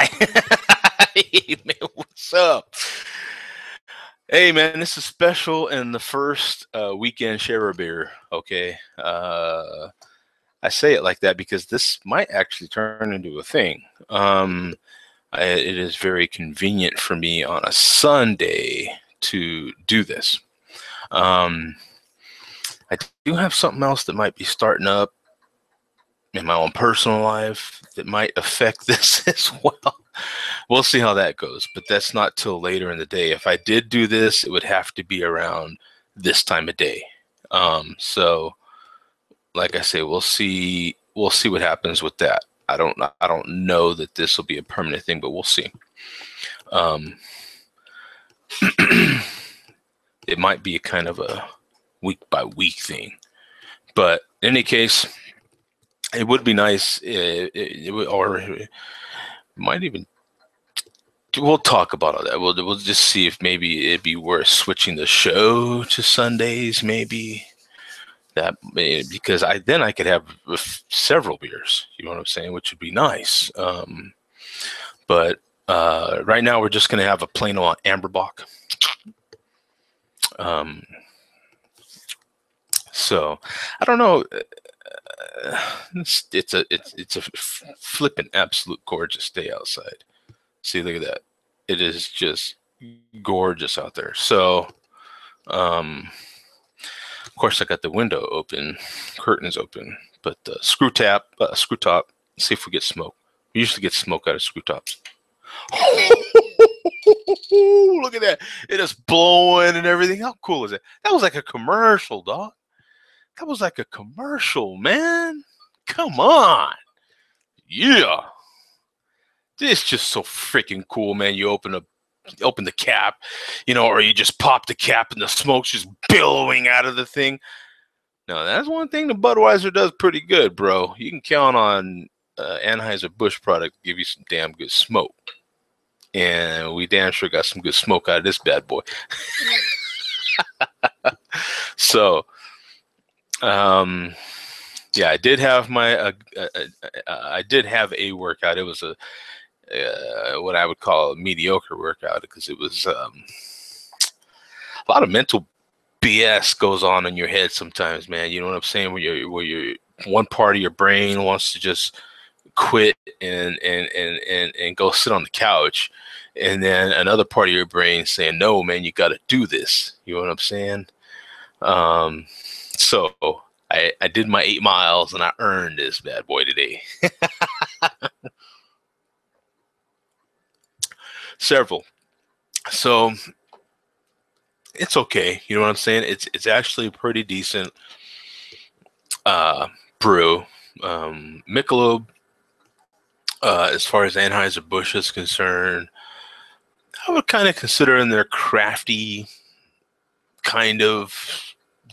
guy. hey, man, what's up? Hey, man, this is special and the first uh, weekend share a beer. Okay. Uh, I say it like that because this might actually turn into a thing. Um, I, it is very convenient for me on a Sunday to do this. Um, I do have something else that might be starting up in my own personal life that might affect this as well. We'll see how that goes, but that's not till later in the day. If I did do this, it would have to be around this time of day. Um, so, like I say, we'll see. We'll see what happens with that. I don't. I don't know that this will be a permanent thing, but we'll see. Um, it might be a kind of a week by week thing, but in any case, it would be nice, uh, or might even. We'll talk about all that. We'll we'll just see if maybe it'd be worth switching the show to Sundays, maybe that because I then I could have several beers. You know what I'm saying, which would be nice. Um, but uh, right now we're just gonna have a plain old Amberbock. Um, so I don't know it's, it's a it's it's a flipping absolute gorgeous day outside. See, look at that. It is just gorgeous out there. So, um, of course, I got the window open, curtains open, but screw tap, uh, screw top. See if we get smoke. We usually get smoke out of screw tops. look at that! It is blowing and everything. How cool is it? That was like a commercial, dog. That was like a commercial, man. Come on. Yeah. This is just so freaking cool, man. You open a open the cap, you know, or you just pop the cap and the smoke's just billowing out of the thing. Now, that's one thing the Budweiser does pretty good, bro. You can count on uh, Anheuser-Busch product to give you some damn good smoke. And we damn sure got some good smoke out of this bad boy. so, um, yeah, I did have my, uh, uh, uh, I did have a workout. It was a, uh, what I would call a mediocre workout because it was um, a lot of mental BS goes on in your head sometimes, man. You know what I'm saying? Where you where you one part of your brain wants to just quit and and and and and go sit on the couch, and then another part of your brain saying, "No, man, you got to do this." You know what I'm saying? Um, so I, I did my eight miles and I earned this bad boy today. Several. So it's okay. You know what I'm saying? It's it's actually pretty decent uh, brew. Um, Michelob, uh, as far as Anheuser Busch is concerned, I would kind of consider in their crafty kind of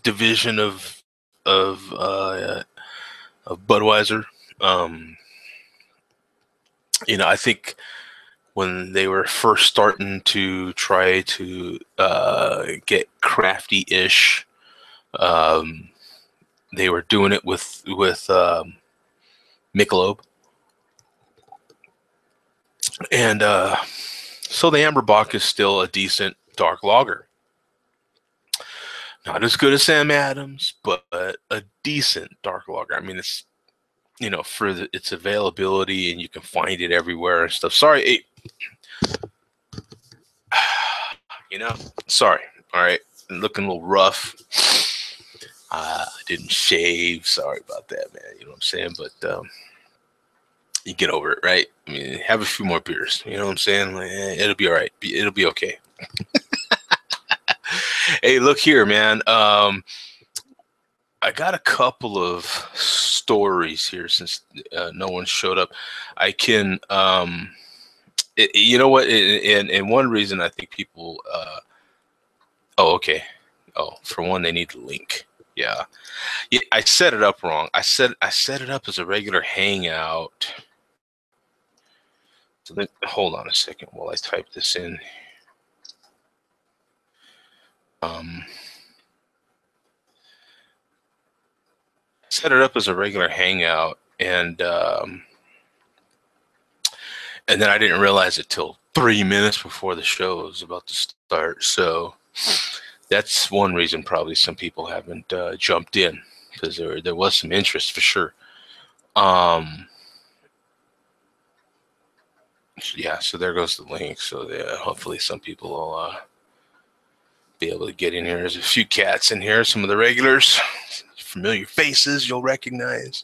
division of of uh, of Budweiser. Um, you know, I think when they were first starting to try to uh, get crafty-ish, um, they were doing it with with um, Michelob, and uh, so the Amber Amberbock is still a decent dark lager not as good as Sam Adams, but a decent dark lager. I mean, it's you know for the, its availability and you can find it everywhere and stuff. Sorry, hey, you know, sorry. All right, I'm looking a little rough. Uh, I didn't shave. Sorry about that, man. You know what I'm saying? But um, you get over it, right? I mean, have a few more beers. You know what I'm saying? Like, eh, it'll be all right. It'll be okay hey, look here, man. Um, I got a couple of stories here since uh, no one showed up. I can, um, it, you know what? And and one reason I think people, uh, oh, okay. Oh, for one, they need the link. Yeah. yeah, I set it up wrong. I set I set it up as a regular hangout. So then, hold on a second while I type this in um, set it up as a regular hangout and um, and then I didn't realize it till three minutes before the show was about to start. So that's one reason probably some people haven't uh, jumped in because there there was some interest for sure. Um, yeah, so there goes the link. So yeah, hopefully some people will uh, be able to get in here. There's a few cats in here, some of the regulars, familiar faces you'll recognize.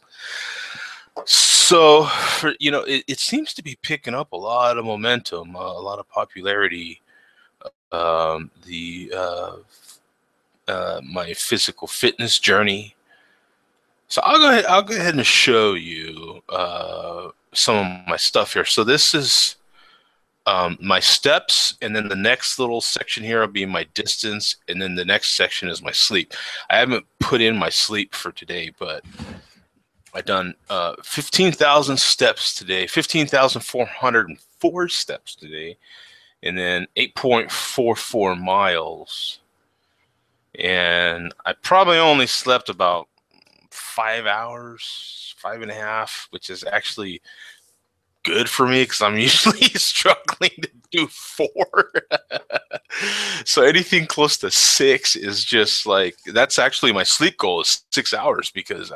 So, for, you know, it, it seems to be picking up a lot of momentum, uh, a lot of popularity. Um, the uh, uh, my physical fitness journey. So I'll go ahead. I'll go ahead and show you uh, some of my stuff here. So this is um, my steps, and then the next little section here will be my distance, and then the next section is my sleep. I haven't put in my sleep for today, but I done uh, 15,000 steps today, 15,404 steps today, and then 8.44 miles. And I probably only slept about five hours, five and a half, which is actually good for me because I'm usually struggling to do four. so anything close to six is just like that's actually my sleep goal is six hours because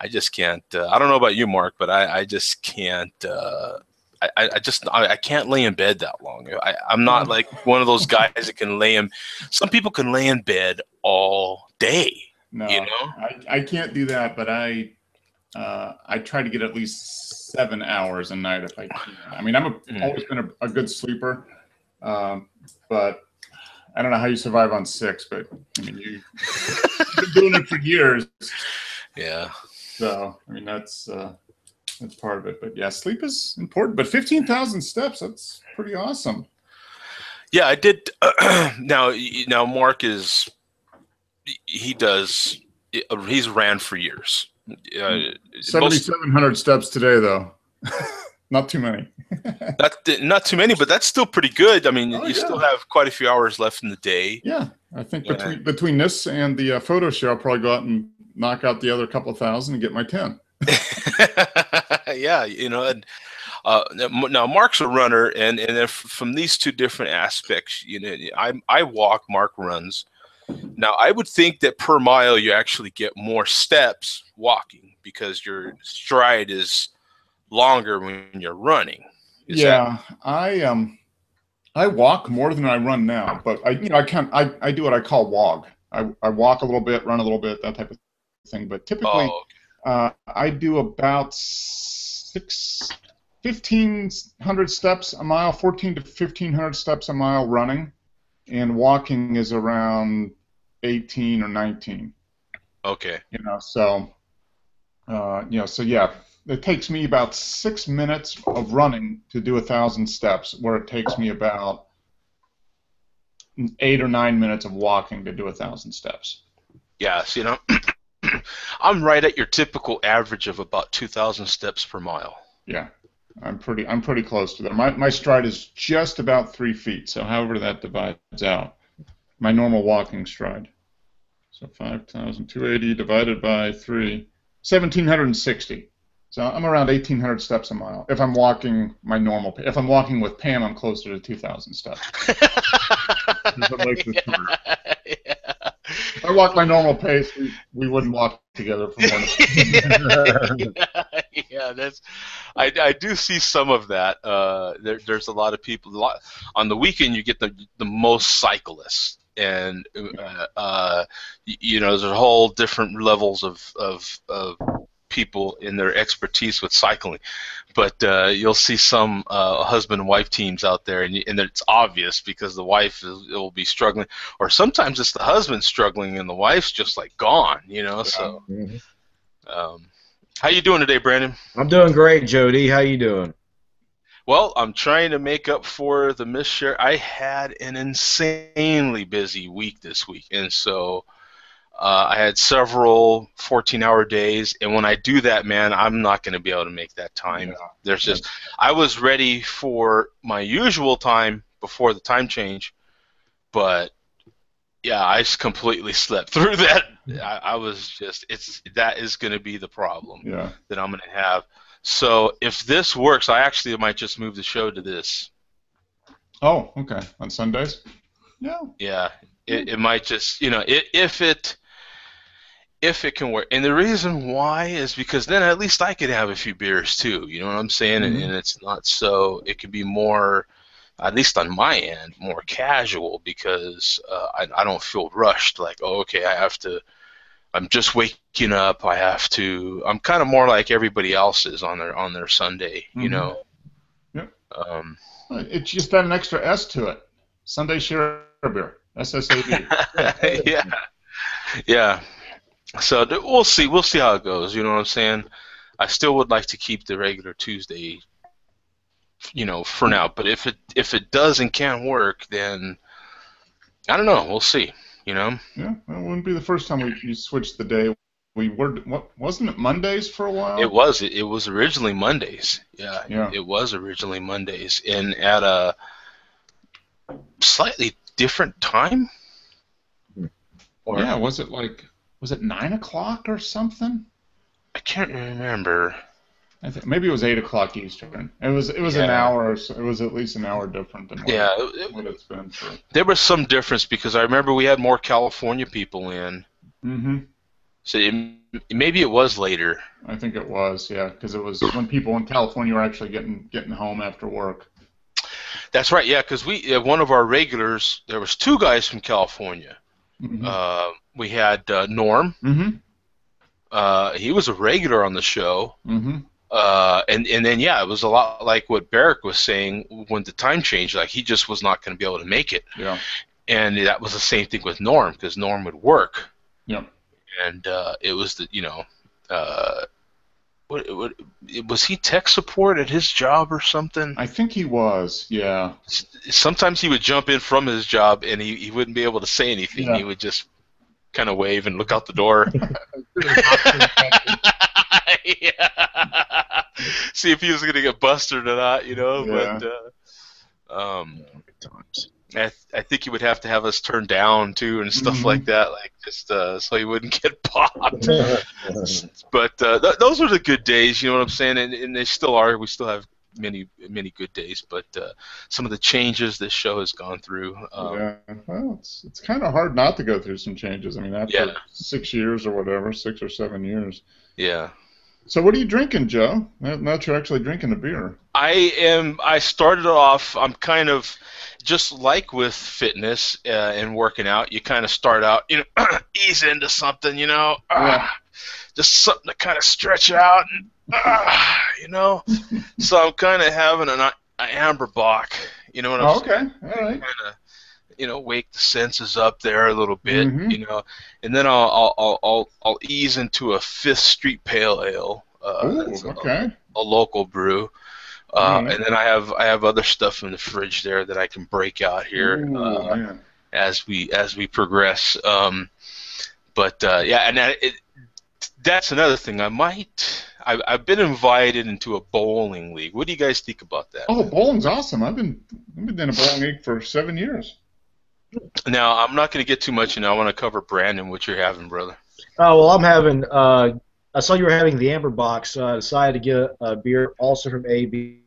I just can't. Uh, I don't know about you, Mark, but I, I just can't. Uh, I, I just I, I, can't lay in bed that long. I, I'm not mm. like one of those guys that can lay in. Some people can lay in bed all day. No, you know, I, I can't do that. But I uh, I try to get at least seven hours a night if I can. I mean, I'm a, mm. always been a, a good sleeper, um, but I don't know how you survive on six. But I mean, you, you've been doing it for years. Yeah. So I mean that's uh, that's part of it. But yeah, sleep is important. But fifteen thousand steps, that's pretty awesome. Yeah, I did. Uh, now, now Mark is he does he's ran for years. Uh, Seventy-seven hundred steps today, though. not too many. not not too many, but that's still pretty good. I mean, oh, you yeah. still have quite a few hours left in the day. Yeah, I think between between this and the uh, photo show, I'll probably go out and knock out the other couple thousand and get my 10. yeah, you know, and uh, now Mark's a runner, and and from these two different aspects, you know, I I walk, Mark runs. Now I would think that per mile you actually get more steps walking because your stride is longer when you're running. Is yeah, that- I um I walk more than I run now, but I you know I can I I do what I call wog. I I walk a little bit, run a little bit, that type of thing. But typically, oh, okay. uh, I do about six, 1,500 steps a mile, 14 to 1,500 steps a mile running, and walking is around 18 or 19. Okay. You know, so, uh, you know, so yeah, it takes me about six minutes of running to do a thousand steps, where it takes me about eight or nine minutes of walking to do a thousand steps. Yes, you know, I'm right at your typical average of about 2,000 steps per mile. Yeah, I'm pretty I'm pretty close to that. My my stride is just about three feet. So however that divides out, my normal walking stride. So 5,280 divided by three, 1,760. So I'm around 1,800 steps a mile. If I'm walking my normal, if I'm walking with Pam, I'm closer to 2,000 steps. yeah. If I walk my normal pace, we, we wouldn't walk together for more yeah, yeah, that's. I, I do see some of that. Uh, there, there's a lot of people. A lot, on the weekend, you get the the most cyclists, and uh, uh, you know, there's a whole different levels of of, of people in their expertise with cycling, but uh, you'll see some uh, husband and wife teams out there, and, and it's obvious because the wife is, will be struggling, or sometimes it's the husband struggling and the wife's just like gone, you know. So, mm-hmm. um, how you doing today, Brandon? I'm doing great, Jody. How you doing? Well, I'm trying to make up for the miss share. I had an insanely busy week this week, and so uh, I had several 14-hour days, and when I do that, man, I'm not going to be able to make that time. Yeah. There's just I was ready for my usual time before the time change, but yeah, I just completely slept through that. I, I was just it's that is going to be the problem Yeah. that I'm going to have. So if this works, I actually might just move the show to this. Oh, okay. On Sundays. Yeah. Yeah, it, it might just you know i if it if it can work. And the reason why is because then at least I could have a few beers too. You know what I'm saying? And, Mhm. and it's not so it could be more. At least on my end, more casual because uh, I, I don't feel rushed. Like, oh, okay, I have to. I'm just waking up. I have to. I'm kind of more like everybody else is on their on their Sunday. You Mhm. know. Yep. Um, It's just got an extra S to it. Sunday share beer. SSAB. yeah, yeah. So we'll see. We'll see how it goes. You know what I'm saying? I still would like to keep the regular Tuesday, you know, for now. But if it if it does and can work, then I don't know. We'll see. You know? yeah. Well, it wouldn't be the first time we switched the day. We were what wasn't it Mondays for a while? It was. It, it was originally Mondays. Yeah, Yeah. It was originally Mondays, and at a slightly different time. Or yeah. Was it like was it nine o'clock or something? I can't remember. I think maybe it was eight o'clock Eastern. It was it was an hour. Or so, it was at least an hour different than what, Yeah, it, it- what it's been for. there was some difference because I remember we had more California people in. Mm-hmm. So it, maybe it was later. I think it was yeah, because it was when people in California were actually getting getting home after work. That's right. Yeah, because we uh, one of our regulars. There was two guys from California. Mm-hmm. Uh, we had uh, Norm. mm-hmm. Uh, he was a regular on the show. Mm-hmm. Uh, and and then yeah, it was a lot like what Barrick was saying when the time changed. Like he just was not going to be able to make it, Yeah. and that was the same thing with Norm because Norm would work. Yep. And uh, it was the you know, uh, what, what was he tech support at his job or something? I think he was. Yeah. Sometimes he would jump in from his job and he, he wouldn't be able to say anything. Yeah. He would just kind of wave and look out the door. yeah. See if he was gonna get busted or not, you know. Yeah. But uh, um, Good times. I, th- I think he would have to have us turned down too and stuff Mhm. like that, like just uh, so he wouldn't get popped. but uh, th- those were the good days, you know what I'm saying? And, and they still are. We still have many many good days, but uh, some of the changes this show has gone through. Um, yeah. Well, it's it's kind of hard not to go through some changes. I mean, after Yeah. six years or whatever, six or seven years. yeah. So, what are you drinking, Joe? Now you're actually drinking a beer. I am. I started off. I'm kind of just like with fitness uh, and working out. You kind of start out, you know, ease into something, you know, Yeah. ah, just something to kind of stretch out, and ah, you know. so I'm kind of having an, an amber bock. You know what I'm Oh, saying? okay. All right. Kind of, you know, wake the senses up there a little bit, Mhm. you know, and then I'll I'll I'll I'll, I'll ease into a Fifth Street Pale Ale. Uh, Ooh, it's a- okay. a local brew. Uh. And then I have I have other stuff in the fridge there that I can break out here Ooh, uh, as we as we progress. Um, but uh, yeah, and that, it, that's another thing. I might I, have been invited into a bowling league. What do you guys think about that? Oh, bowling's awesome. I've been I've been in a bowling league for seven years. Now I'm not going to get too much, and I want to cover Brandon. What you're having, brother? Oh well, I'm having. Uh, I saw you were having the Amber Bock. So I decided to get a beer also from AB,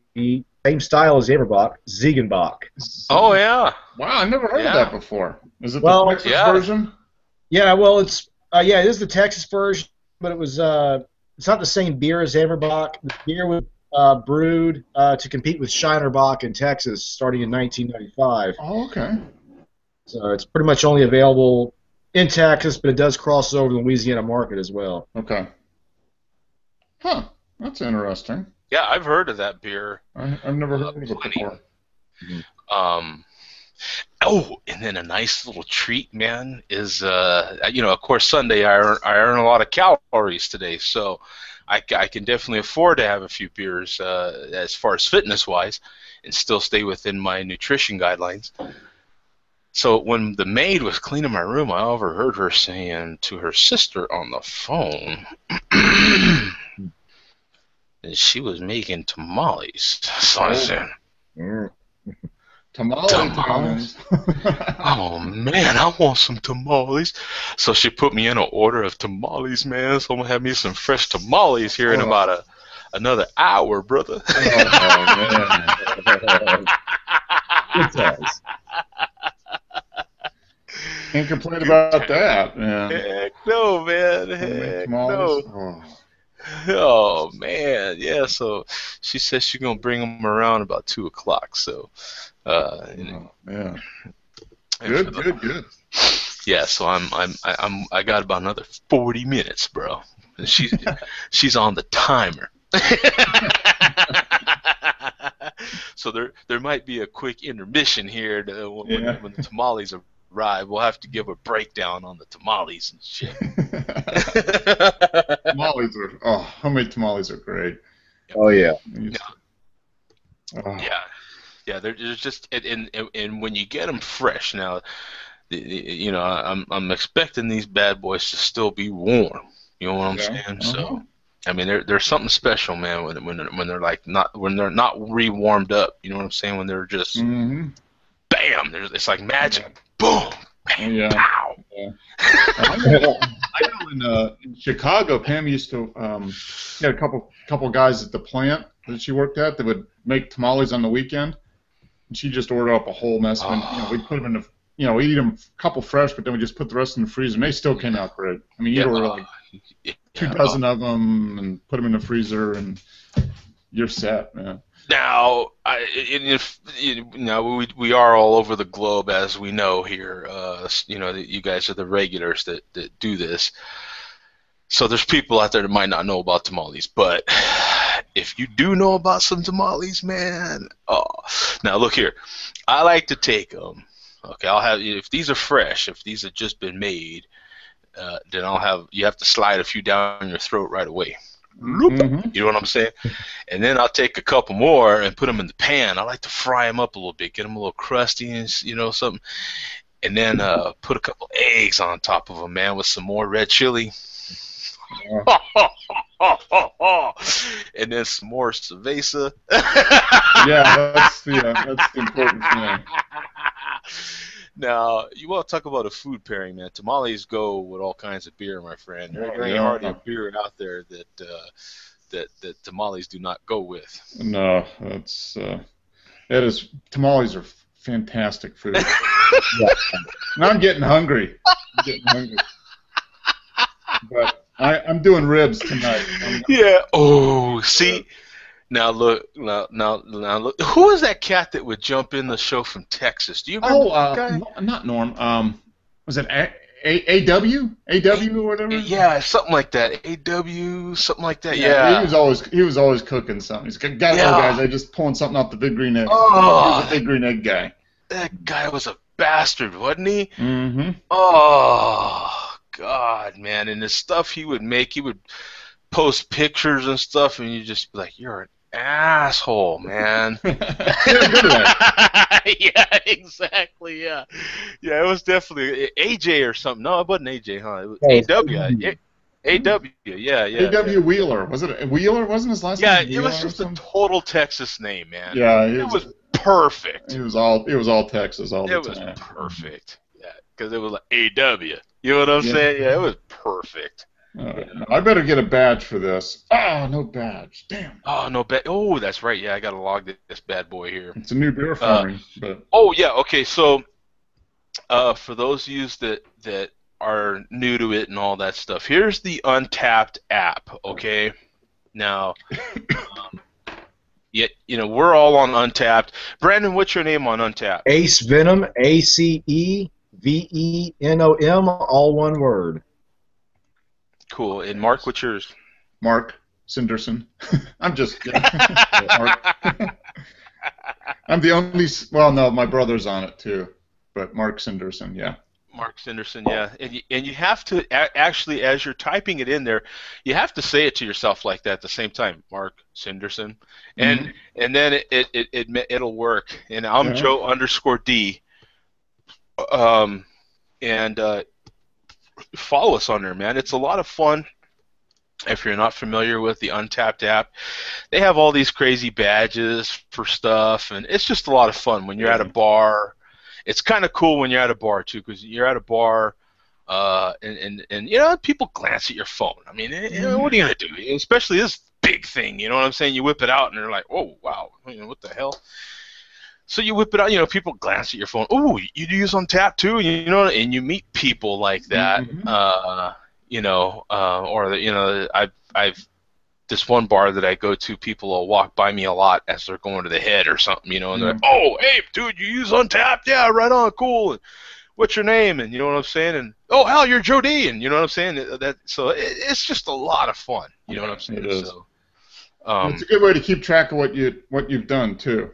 same style as Amber Bock, Ziegenbock. Oh yeah, Wow, I never heard Yeah. of that before. Is it Well, the Texas yeah. version? Yeah, well, it's uh, yeah, it is the Texas version, but it was uh, it's not the same beer as Amber Bock. The beer was uh, brewed uh, to compete with Shiner Bock in Texas, starting in 1995. Oh, okay. So it's pretty much only available in Texas, but it does cross over the Louisiana market as well. Okay. Huh. That's interesting. yeah, I've heard of that beer. I, I've never Uh, heard of it plenty. before. Um, oh, and then a nice little treat, man, is uh, you know, of course, Sunday I earn, I earn a lot of calories today, so I, I can definitely afford to have a few beers uh, as far as fitness wise, and still stay within my nutrition guidelines. So when the maid was cleaning my room, I overheard her saying to her sister on the phone. that She was making tamales. So I said, Mm. Tamale Tamales? oh man, I want some tamales. So she put me in an order of tamales, man. So I'm gonna have me some fresh tamales here in Oh. about a another hour, brother. Oh, man. It does. Can't complain about that, man. Heck no, man. Heck no. Oh. Oh man, yeah. So she says she's gonna bring them around about two o'clock. So, uh, Oh, and Good, good, good. Yeah, so I'm I'm I- I'm I got about another forty minutes, bro. And she's she's on the timer. so there there might be a quick intermission here to, when, Yeah. when the tamales arrive. We'll have to give a breakdown on the tamales and shit. tamales are oh, homemade tamales are great. Oh yeah. You just- oh, Yeah, yeah. They're, they're just and, and and when you get them fresh now, the- the- you know I'm I'm expecting these bad boys to still be warm. You know what I'm Yeah, saying? uh-huh. So I mean, there there's something special, man, when when they're, when they're like not when they're not re-warmed up. You know what I'm saying? When they're just hmm bam, there's it's like magic. Boom, bam, Yeah. pow. I know, I know in, uh, in Chicago, Pam used to um, she had a couple couple guys at the plant that she worked at that would make tamales on the weekend. And she just ordered up a whole mess. And, you know, we'd put them in the, you know, we'd eat them a couple fresh, but then we just put the rest in the freezer, and they still came out great. I mean, you'd Yeah, order like two yeah, dozen of them and put them in the freezer, and you're set, man. Now, I, if know, we we are all over the globe, as we know here. Uh, you know, you guys are the regulars that that do this. So there's people out there that might not know about tamales, but if you do know about some tamales, man, oh, now look here. I like to take them. Okay, I'll have if these are fresh, if these have just been made, uh, then I'll have you have to slide a few down your throat right away. Mhm. You know what I'm saying? And then I'll take a couple more and put them in the pan. I like to fry them up a little bit, get them a little crusty and you know something. And then uh, put a couple eggs on top of them, man, with some more red chili. and then some more cerveza. Yeah, that's the uh, that's the important thing. Now, you want to talk about a food pairing, man. Tamales go with all kinds of beer, my friend. There, there ain't Yeah. hardly a beer out there that uh, that that tamales do not go with. No, that's uh, that is tamales are fantastic food. Now I'm getting hungry. I'm getting hungry. But I, I'm doing ribs tonight. Yeah. Oh, see. Now look. Now, now, now look. Who is that cat that would jump in the show from Texas? Do you remember oh, uh, that guy? no- not Norm. Um, was it A- A- AW? AW or whatever? Yeah, something like that. AW, something like that. He Yeah. was always he was always cooking something. He's got Yeah. guys. I just pulling something off the big green egg. Oh. He was a big green egg guy. That guy was a bastard, wasn't he? Mm-hmm. Oh God, man! And the stuff he would make, he would post pictures and stuff, and you just be like, "You're an asshole, man." good at that. yeah, exactly. Yeah, yeah. It was definitely AJ or something. No, it wasn't AJ, huh? It was No, AW. Yeah, AW. Yeah, yeah. AW Wheeler. Was it Wheeler? Wasn't his last Yeah, name? Yeah, it was just a total Texas name, man. Yeah, it it was, was perfect. it was all it was all Texas all the time. It was perfect. Yeah, because it was like AW. You know what I'm Yeah. saying? Yeah, it was perfect. All right. I better get a badge for this. Ah, no badge. Damn. Oh no, ba- oh that's right. Yeah, I gotta log this, this bad boy here. It's a new beer for me, but Oh yeah, okay. So, uh, for those of you that that are new to it and all that stuff, here's the Untappd app. Okay, now, um, yeah, you know we're all on Untappd. Brandon, what's your name on Untappd? Ace Venom, A C E V E N O M, all one word. Cool. And Mark, what's yours? Mark Sinderson. I'm just. Mark. I'm the only. Well, no, my brother's on it too, but Mark Sinderson. Yeah. Mark Sanderson, yeah, and you, and you have to actually, as you're typing it in there, you have to say it to yourself like that at the same time, Mark Sanderson, and and then it it, it, it, it'll work. And I'm Yeah. Joe underscore D, um, and uh, follow us on there, man. It's a lot of fun. if you're not familiar with the Untappd app, they have all these crazy badges for stuff, and it's just a lot of fun when you're at a mm-hmm. bar. It's kind of cool when you're at a bar too, because you're at a bar, uh, and, and and you know people glance at your phone. I mean, you know, what are you gonna do? Especially this big thing, you know what I'm saying? You whip it out, and they're like, "Oh, wow, you know, what the hell?" So you whip it out, you know, people glance at your phone. Oh, you use Untappd too, you know, and you meet people like that. Mhm. Uh, you know, uh, or the, you know, I've I've this one bar that I go to, people will walk by me a lot as they're going to the head or something, you know, and they're like, "Oh, hey, dude, you use Untappd? Yeah, right on, cool." And, What's your name? And you know what I'm saying? And oh, hell, you're Joe D. And you know what I'm saying? That, that so it, it's just a lot of fun. You know what I'm saying? It is. So, um, it's a good way to keep track of what you what you've done too.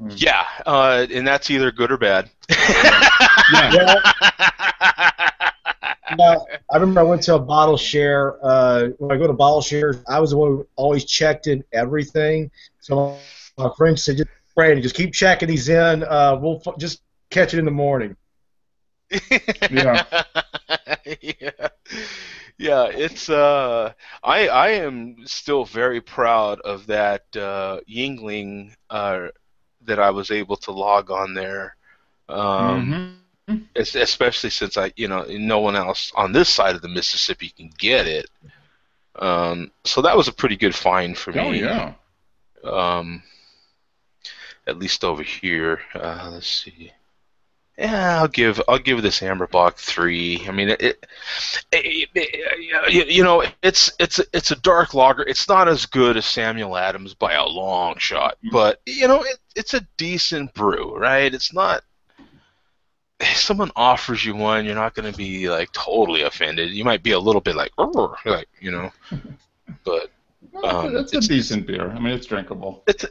Mm. yeah, uh, and that's either good or bad. Yeah. Yeah, yeah, I remember I went to a bottle share. Uh, when I go to bottle shares, I was the one who always checked in everything. So my friend said, "Just Brandon, just keep checking these in. Uh, we'll f- just catch it in the morning." Yeah. yeah. Yeah, it's uh I I am still very proud of that uh Yuengling uh that I was able to log on there. Um Mhm. especially since I you know no one else on this side of the Mississippi can get it. Um so that was a pretty good find for me. Oh yeah. Um, at least over here. Uh, let's see. Yeah, I'll give I'll give this Amberbock three. I mean, it, it, it, you- know, it's it's it's a dark lager. It's not as good as Samuel Adams by a long shot, but you know, it, it's a decent brew, right? It's not. If someone offers you one, you're not going to be like totally offended. You might be a little bit like, like you know, but Well, Um, it's a it's- decent beer. I mean, it's drinkable. it's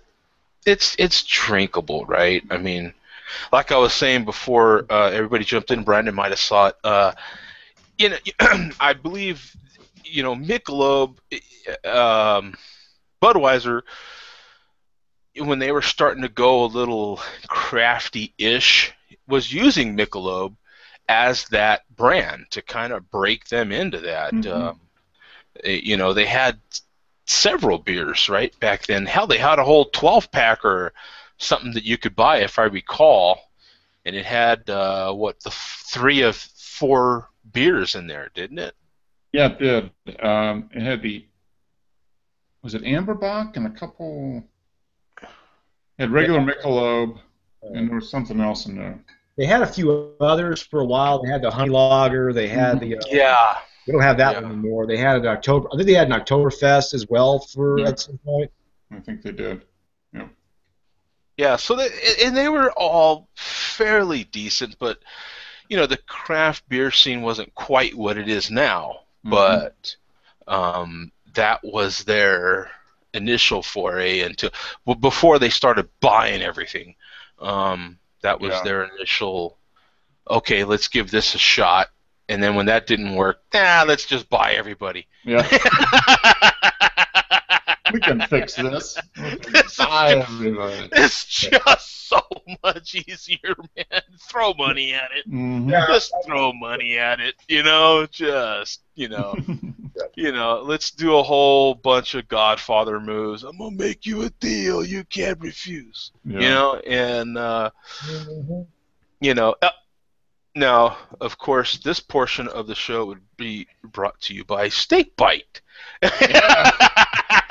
it's it's drinkable, right? I mean, like I was saying before, uh, everybody jumped in. Brandon might have saw it. Uh, you know, I believe you know Michelob, um, Budweiser, when they were starting to go a little crafty-ish, was using Michelob as that brand to kind of break them into that. Mhm. Um, eh, you know, they had several beers right back then. Hell, they had a whole 12 pack or something that you could buy, if I recall, and it had uh, what the three of four beers in there, didn't it? Yeah, it did. Um, it had the was it Amberbock and a couple. It had regular Michelob, and there was something else in there. They had a few others for a while. They had the honey lager. They had the. Uh, Yeah. we don't have that Yeah. one anymore. They had an October. I think they had an Oktoberfest as well for Yeah. at some point. I think they did. Yeah, so they, and they were all fairly decent, but you know the craft beer scene wasn't quite what it is now. Mhm. But um, that was their initial foray into well, before they started buying everything. Um, that was Yeah. their initial. Okay, let's give this a shot, and then when that didn't work, nah, let's just buy everybody. yeah, we can fix this. Bye, everybody. It's just so much easier, man. Throw money at it. Mhm. Yeah. Just throw money at it, you know. Just you know, you know. Let's do a whole bunch of Godfather moves. I'm gonna make you a deal you can't refuse. Yeah. You know, and uh, you know. Uh, now, of course, this portion of the show would be brought to you by Snake Bite.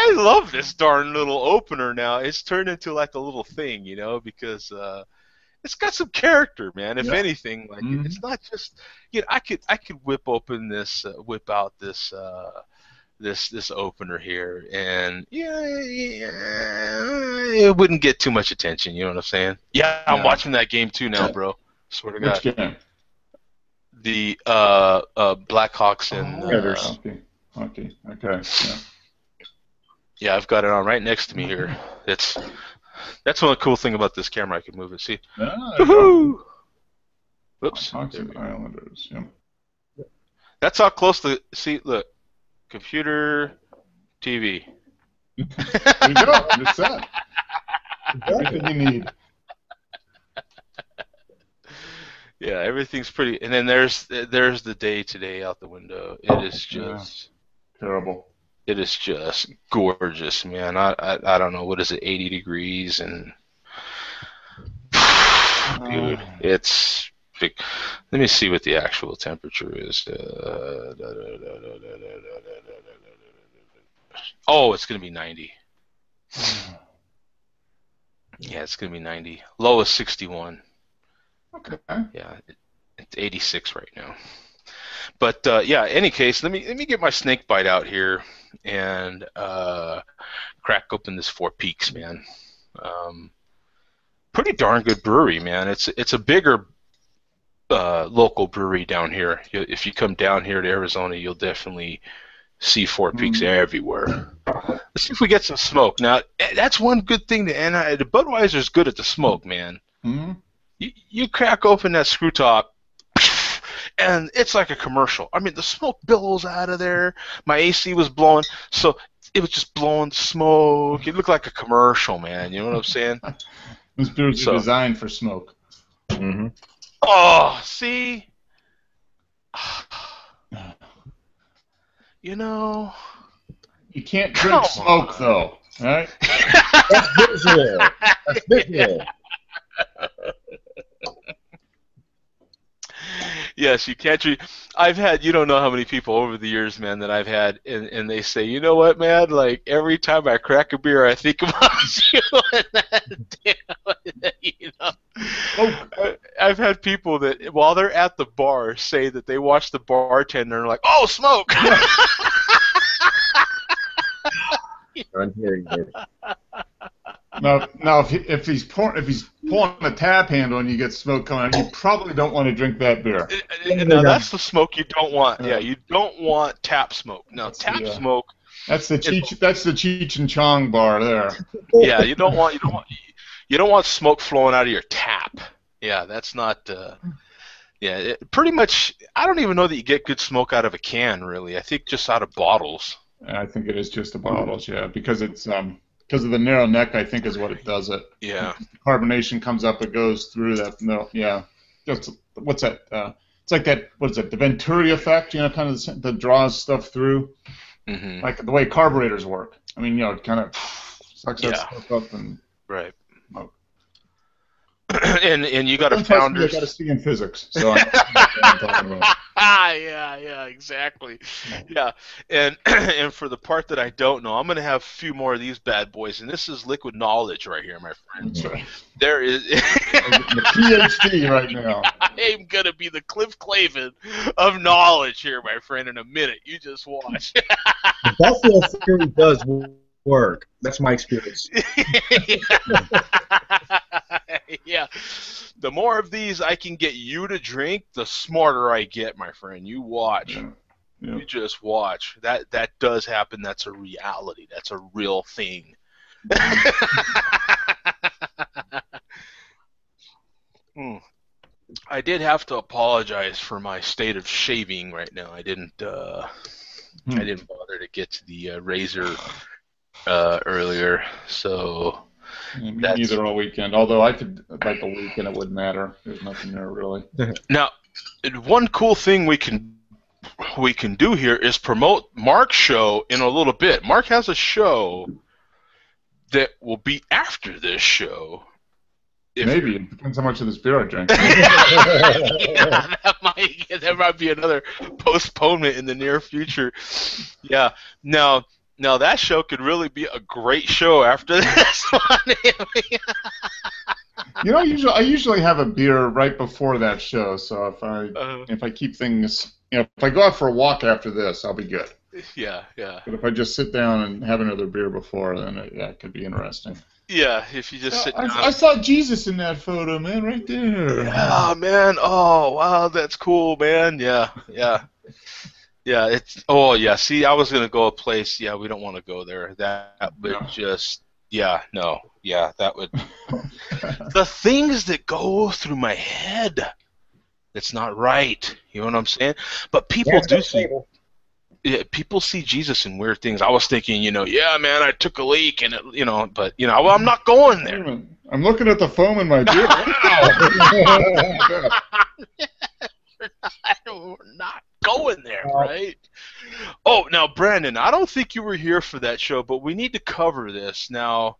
I love this darn little opener now. It's turned into like a little thing, you know, because uh, it's got some character, man. If Yeah. anything, like Mhm. it's not just you know, I could I could whip open this, uh, whip out this. Uh, this this opener here, and yeah, yeah, it wouldn't get too much attention. You know what I'm saying? Yeah, I'm Yeah. watching that game too now, bro. Swear to God, Which game? the uh, uh, Blackhawks and Oh, uh, Raiders. Okay. Okay. Okay. Yeah. Yeah, I've got it on right next to me here. It's that's one cool thing about this camera. I can move it. See, Ah. Woohoo! Whoops. Hawks There and we go. Islanders. Yeah. That's how close the see. Look, computer, TV. There you go. You're set. Everything you need. yeah, everything's pretty. And then there's there's the day today out the window. It is just yeah. terrible. It is just gorgeous, man. I, I I don't know what is it, 80 degrees and dude, it's. Let me see what the actual temperature is. Uh, oh, it's gonna be 90. Yeah, it's gonna be 90. Low is 61. Okay. Yeah, it, it's 86 right now. But uh, yeah, any case, let me let me get my snake bite out here and uh, crack open this Four Peaks, man. Um, pretty darn good brewery, man. It's it's a bigger uh, local brewery down here. If you come down here to Arizona, you'll definitely see Four Peaks mm-hmm. everywhere. Let's see if we get some smoke. Now, eh, that's one good thing to and the Budweiser's good at the smoke, man. Mm-hmm. You, you crack open that screw top, and it's like a commercial. I mean, the smoke billows out of there. My AC was blowing, so it was just blowing smoke. It looked like a commercial, man. You know what I'm saying? Those beers so, are designed for smoke. Mm-hmm. Oh, see. You know. You can't drink smoke, on. though, right? That's visual. That's visual. yes, you can't treat. I've had you don't know how many people over the years, man, that I've had, and, and they say, you know what, man, like every time I crack a beer, I think about you. and that, you know, oh. I've had people that while they're at the bar say that they watch the bartender and are like, oh, smoke. I'm hearing it. Now, now if, he, if he's pour, if he's pulling a tap handle and you get smoke coming out, you probably don't want to drink that beer. Now that's the smoke you don't want. Yeah, you don't want tap smoke. Now that's tap the, uh, smoke. That's the Cheech. That's the Cheech and Chong bar there. Yeah, you don't want you don't want you don't want smoke flowing out of your tap. Yeah, that's not. Uh, yeah, it, pretty much. I don't even know that you get good smoke out of a can. Really, I think just out of bottles. I think it is just the bottles. Yeah, because it's um because of the narrow neck, I think is what it does it. Yeah. Carbonation comes up, it goes through that. No, yeah. Just what's that? Uh, it's like that. What is it? The Venturi effect. You know, kind of that draws stuff through. Mm-hmm. Like the way carburetors work. I mean, you know, it kind of sucks that stuff up and. Right. and and you got a founder. I got to a C in physics, so. Ah, yeah, yeah, exactly. Yeah, and and for the part that I don't know, I'm gonna have a few more of these bad boys, and this is liquid knowledge right here, my friend. Right. There is the PhD right now. I'm gonna be the Cliff Clavin of knowledge here, my friend. In a minute, you just watch. That's Buffalo theory does work. That's my experience. yeah. The more of these I can get you to drink, the smarter I get, my friend. You watch. Yeah. Yeah. You just watch. That that does happen. That's a reality. That's a real thing. mm. I did have to apologize for my state of shaving right now. I didn't. Uh, hmm. I didn't bother to get to the uh, razor uh, earlier, so Neither all weekend. Although I could like a weekend, it wouldn't matter. There's nothing there really. now, one cool thing we can we can do here is promote Mark's show in a little bit. Mark has a show that will be after this show. Maybe it depends how much of this beer I drink. yeah, that might that might be another postponement in the near future. Yeah. Now now that show could really be a great show after this one. you know, I usually I usually have a beer right before that show, so if I uh, if I keep things, you know, if I go out for a walk after this, I'll be good. Yeah, yeah. But if I just sit down and have another beer before, then it, yeah, it could be interesting. Yeah, if you just sit down. I, I, saw Jesus in that photo, man, right there. Yeah, man. Oh, wow, that's cool, man. Yeah, yeah. Yeah, it's oh yeah. See, I was gonna go a place. Yeah, we don't want to go there. That would no. just yeah, no, yeah, that would. the things that go through my head, it's not right. You know what I'm saying? But people yeah, do see. Yeah, people see Jesus in weird things. I was thinking, you know, yeah, man, I took a leak and it, you know, but you know, well, I'm not going there. I'm looking at the foam in my beer. We're not going there, right? Oh, now Brandon, I don't think you were here for that show, but we need to cover this now.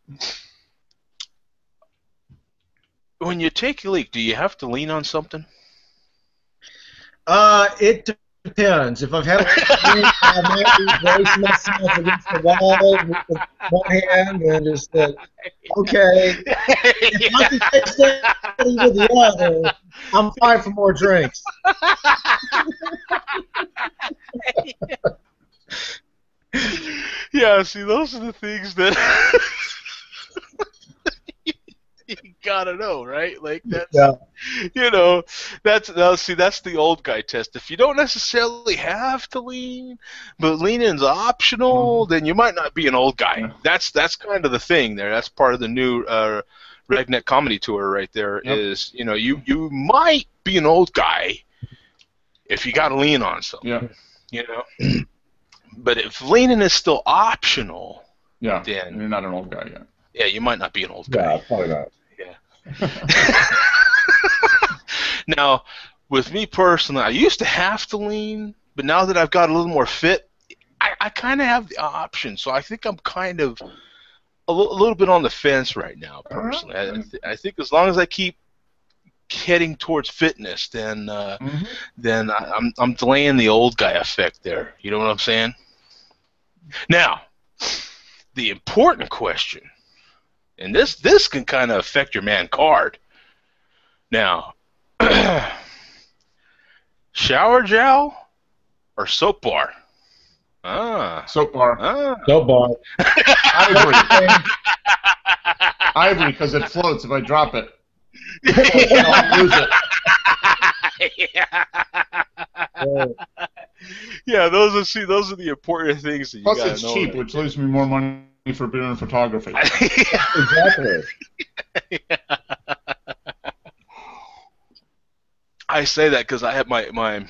When you take a leak, do you have to lean on something? Uh, it depends. If I've had a I might brace myself against the wall with one hand and just uh, okay. If I can stay steady with the other, I'm fine for more drinks. yeah, see, those are the things that gotta know, right? Like that's, Yeah. you know, that's now see, that's the old guy test. If you don't necessarily have to lean, but leaning's optional, then you might not be an old guy. Yeah. That's that's kind of the thing there. That's part of the new uh, Redneck comedy tour right there. Is Yep. you know you you might be an old guy if you got to lean on something, Yeah, you know. but if leaning is still optional, yeah. then You're not an old guy yet. yeah, you might not be an old guy. probably not. now, with me personally, I used to have to lean, but now that I've got a little more fit, I, I kind of have the option. So I think I'm kind of a little bit on the fence right now, personally. I, th- I think as long as I keep heading towards fitness, then uh, Mhm. then I, I'm I'm delaying the old guy effect there. You know what I'm saying? Now, the important question, and this this can kind of affect your man card. Now, shower gel or soap bar? Ah, Soap bar. ah. No bar. Ivory. Ivory, because it floats if I drop it. I'll lose it. yeah. Yeah, those are see, those are the important things that you Plus, gotta it's know. cheap, which leaves me more money for doing photography. exactly. I say that because I had my my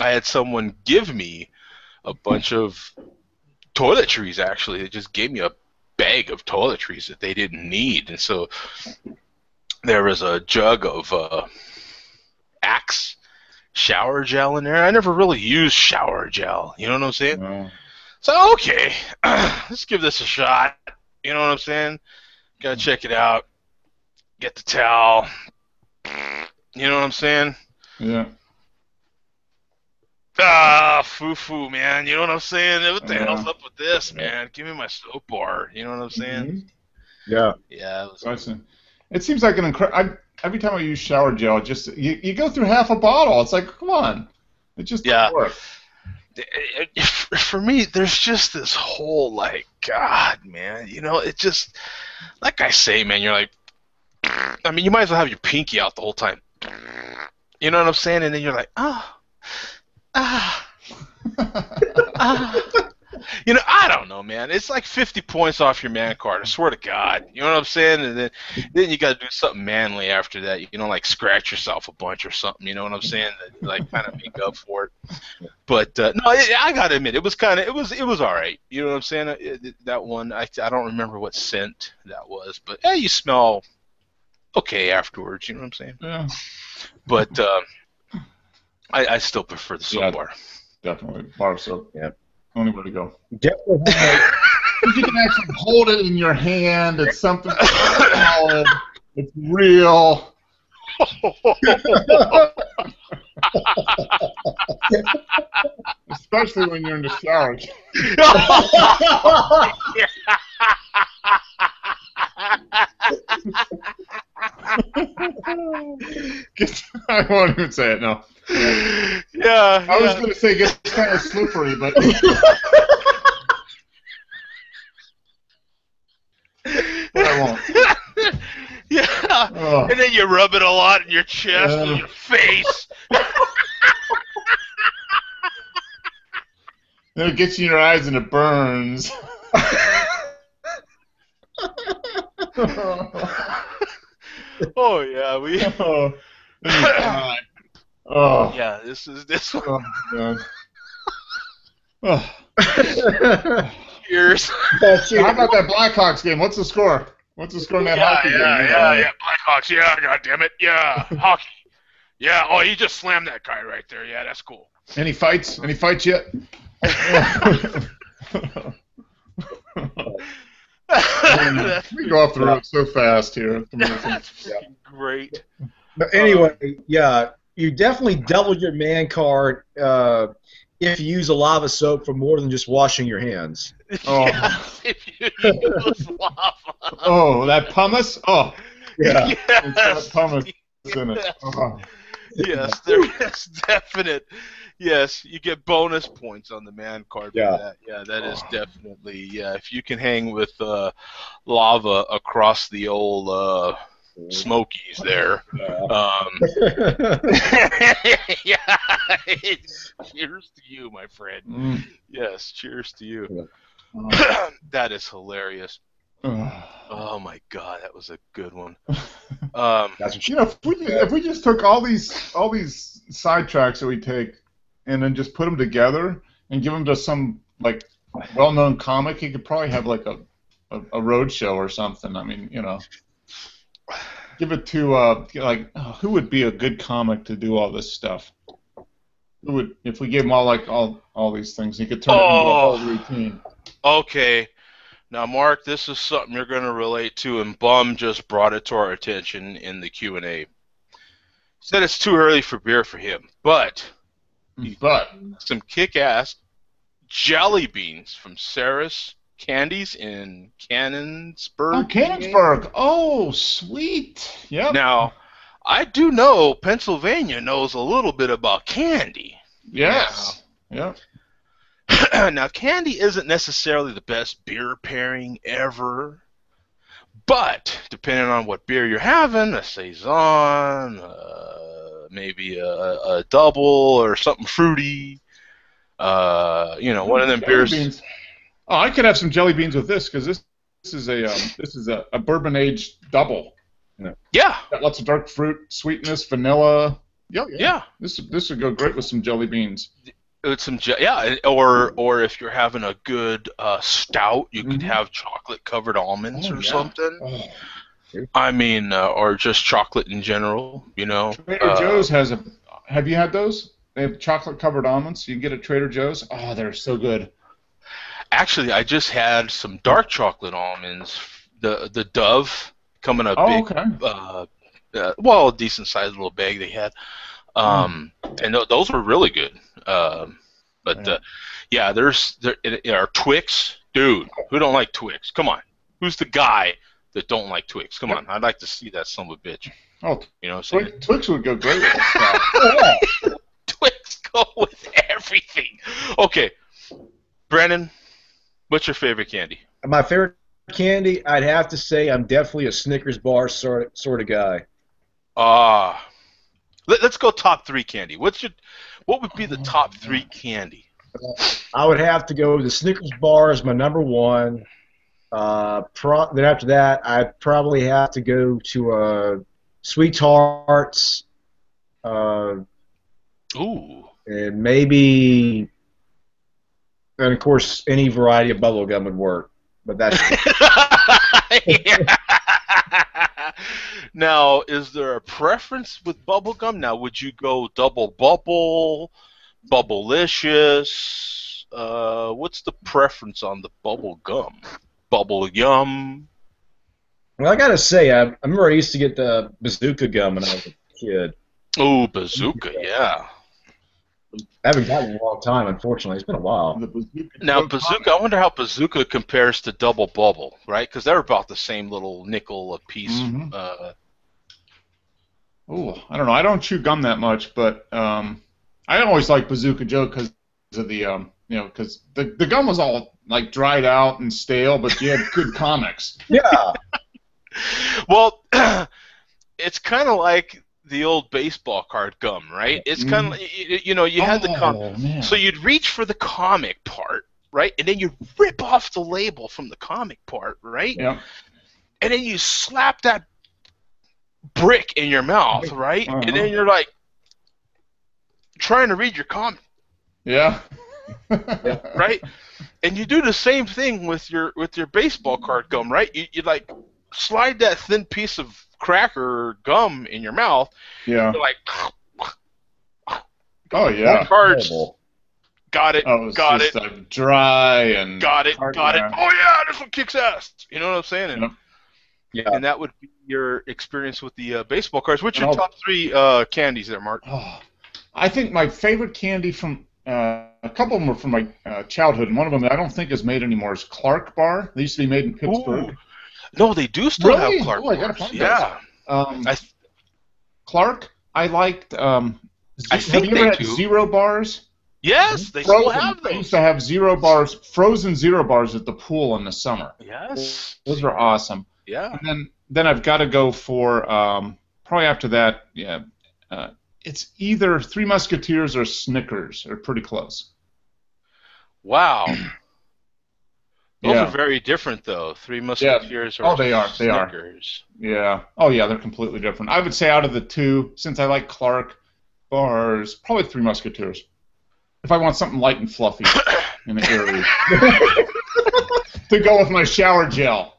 I had someone give me a bunch of toiletries. Actually, they just gave me a bag of toiletries that they didn't need, and so there was a jug of uh, Axe shower gel in there. I never really used shower gel. You know what I'm saying? No. So okay, let's give this a shot. You know what I'm saying? Gotta check it out. Get the towel. You know what I'm saying? Yeah. Ah, foo foo, man. You know what I'm saying? What the Yeah. hell's up with this, man? Give me my soap bar. You know what I'm saying? Mhm. Yeah. Yeah. It was. It seems like an incredible. Every time I use shower gel, just you, you go through half a bottle. It's like, come on, it just Yeah. doesn't work. It- it- for me, there's just this whole like, God, man. You know, it just, like I say, man. You're like, I mean, you might as well have your pinky out the whole time. You know what I'm saying? And then you're like, ah, ah. Ah. You know, I don't know, man. It's like 50 points off your man card. I swear to God. You know what I'm saying? And then, then you got to do something manly after that. You know, like scratch yourself a bunch or something. You know what I'm saying? That, like kind of make up for it. But uh, no, it, I got to admit, it was kind of it was it was all right. You know what I'm saying? It, it- that one, I, I don't remember what scent that was, but hey, you smell okay afterwards. You know what I'm saying? yeah, But uh, I, I still prefer the soap Yeah. bar. definitely bar soap. Yeah. Only way to go. Definitely. If you can actually hold it in your hand, it's something solid. It's real. Especially when you're in the shower. I won't even say it now. yeah. I was going to say it gets kind of slippery, but but I won't. yeah. Oh. And then you rub it a lot in your chest and Uh. your face. Then it gets you in your eyes and it burns. oh yeah, we. oh, then you cry. oh, Yeah, this is this oh, one. oh, God. Oh. You. How about that Blackhawks game? What's the score? What's the score in that yeah, hockey yeah, game? yeah, yeah. yeah. Blackhawks. Yeah, God damn it. Yeah, hockey. Yeah. Oh, you just slammed that guy right there. Yeah, that's cool. Any fights? Any fights yet? we go off the road so fast here. That's freaking great. But anyway, yeah, you definitely double your man card uh, if you use a lava soap for more than just washing your hands. Oh. Yes, if you use lava. Oh, that pumice? Oh, Yeah. it's got Yes. in it. Oh. yes, there is definite. Yes, you get bonus points on the man card Yeah. for that. Yeah, that is definitely. Yeah, if you can hang with uh, lava across the old uh, Smokies there. Um, yeah. cheers to you, my friend. Mm. Yes, cheers to you. That is hilarious. Oh. Oh my god, that was a good one. Um, That's what You know, if we, if we just took all these all these sidetracks that we take, and then just put them together and give them to some like well-known comic, he could probably have like a a, a road show or something. I mean, you know, give it to uh like oh, who would be a good comic to do all this stuff? Who would if we gave him all like all all these things, he could turn it into a Oh. whole routine. Okay. Now, Mark, this is something you're going to relate to, and Bum just brought it to our attention in the Q and A. Said it's too early for beer for him, but But some kick-ass jelly beans from Sarris Candies in Canonsburg. oh, Canonsburg, oh sweet, yep, Now, I do know Pennsylvania knows a little bit about candy. yes, yep. now, candy isn't necessarily the best beer pairing ever, but depending on what beer you're having, a saison, uh, maybe a, a double or something fruity, uh, you know, one of them Jelly beers. beans. Oh, I could have some jelly beans with this because this this is a um, this is a, a bourbon aged double. Yeah, Got lots of dark fruit, sweetness, vanilla. Yeah, yeah. yeah. This this would go great with some jelly beans. With some, je- yeah, or or if you're having a good uh, stout, you could Mhm. have chocolate covered almonds Oh, or yeah. something. Oh. I mean, uh, or just chocolate in general, you know. Trader Uh, Joe's has a. Have you had those? They have chocolate covered almonds. You can get at Trader Joe's. Oh, they're so good. Actually, I just had some dark chocolate almonds. The the Dove coming in a Oh, big, okay. uh, uh, well, a decent sized little bag they had, um, and th- those were really good. Um, but Yeah. uh, yeah, there's there are Twix, dude. Who don't like Twix? Come on, who's the guy that don't like Twix? Come on, I'd like to see that son of a bitch. Oh, You know, what I'm saying? Twix, Twix would go great with this. Twix go with everything. Okay, Brennan, what's your favorite candy? My favorite candy, I'd have to say, I'm definitely a Snickers bar sort of, sort of guy. Ah, let, us go top three candy. What's your, what would be the top three candy? I would have to go the Snickers bar is my number one. Uh, pro- then after that, I'd probably have to go to uh, Sweet Tarts, uh, Ooh, and maybe, and of course, any variety of bubble gum would work. But that's now, is there a preference with bubblegum? Now, would you go double bubble, bubblicious? Uh, what's the preference on the bubble gum? Bubble yum. well. I gotta say, I, I remember I used to get the bazooka gum when I was a kid. Oh, bazooka, yeah. I haven't gotten it in a long time, unfortunately. It's been a while. Bazooka Now, bazooka. I wonder how bazooka compares to double bubble, right? Because they're about the same little nickel a piece. Mhm. Uh, Oh, I don't know. I don't chew gum that much, but um, I always like Bazooka Joe because of the um, you know, because the the gum was all like dried out and stale, but you had good comics. Yeah. well, it's kind of like the old baseball card gum, right? It's kind of you, you know you had the com- Oh, so you'd reach for the comic part, right? And then you rip off the label from the comic part, right? yeah. And then you slap that brick in your mouth, right? And Uh-huh. then you're like trying to read your comic, Yeah. Right? and you do the same thing with your with your baseball card gum, right? You you like slide that thin piece of cracker or gum in your mouth. Yeah. You're like, Oh yeah. Cards. Horrible. Got it. Oh, got just, it. dry and Got it. hard- Got it. Oh yeah, this one kicks ass. You know what I'm saying? And, Yep. Yeah. and that would be your experience with the uh, baseball cards. What's your Oh. top three uh, candies there, Mark? Oh, I think my favorite candy from uh, a couple of them were from my uh, childhood, and one of them that I don't think is made anymore is Clark Bar. They used to be made in Pittsburgh. Ooh. No, they do still Really? have Clark Oh, Yeah. Um, I th- Clark, I liked. Um, I have think you ever they had do. zero bars? yes, they still have I those. used to have zero bars, frozen zero bars at the pool in the summer. Yes. Those were awesome. Yeah. And then then I've got to go for um, probably after that. Yeah, uh, it's either Three Musketeers or Snickers. They're pretty close. Wow. Those Yeah. are very different, though. Three Musketeers or Oh, they are. They are. Snickers. Yeah. Oh yeah, they're completely different. I would say out of the two, since I like Clark bars, probably Three Musketeers. If I want something light and fluffy and airy, to go with my shower gel.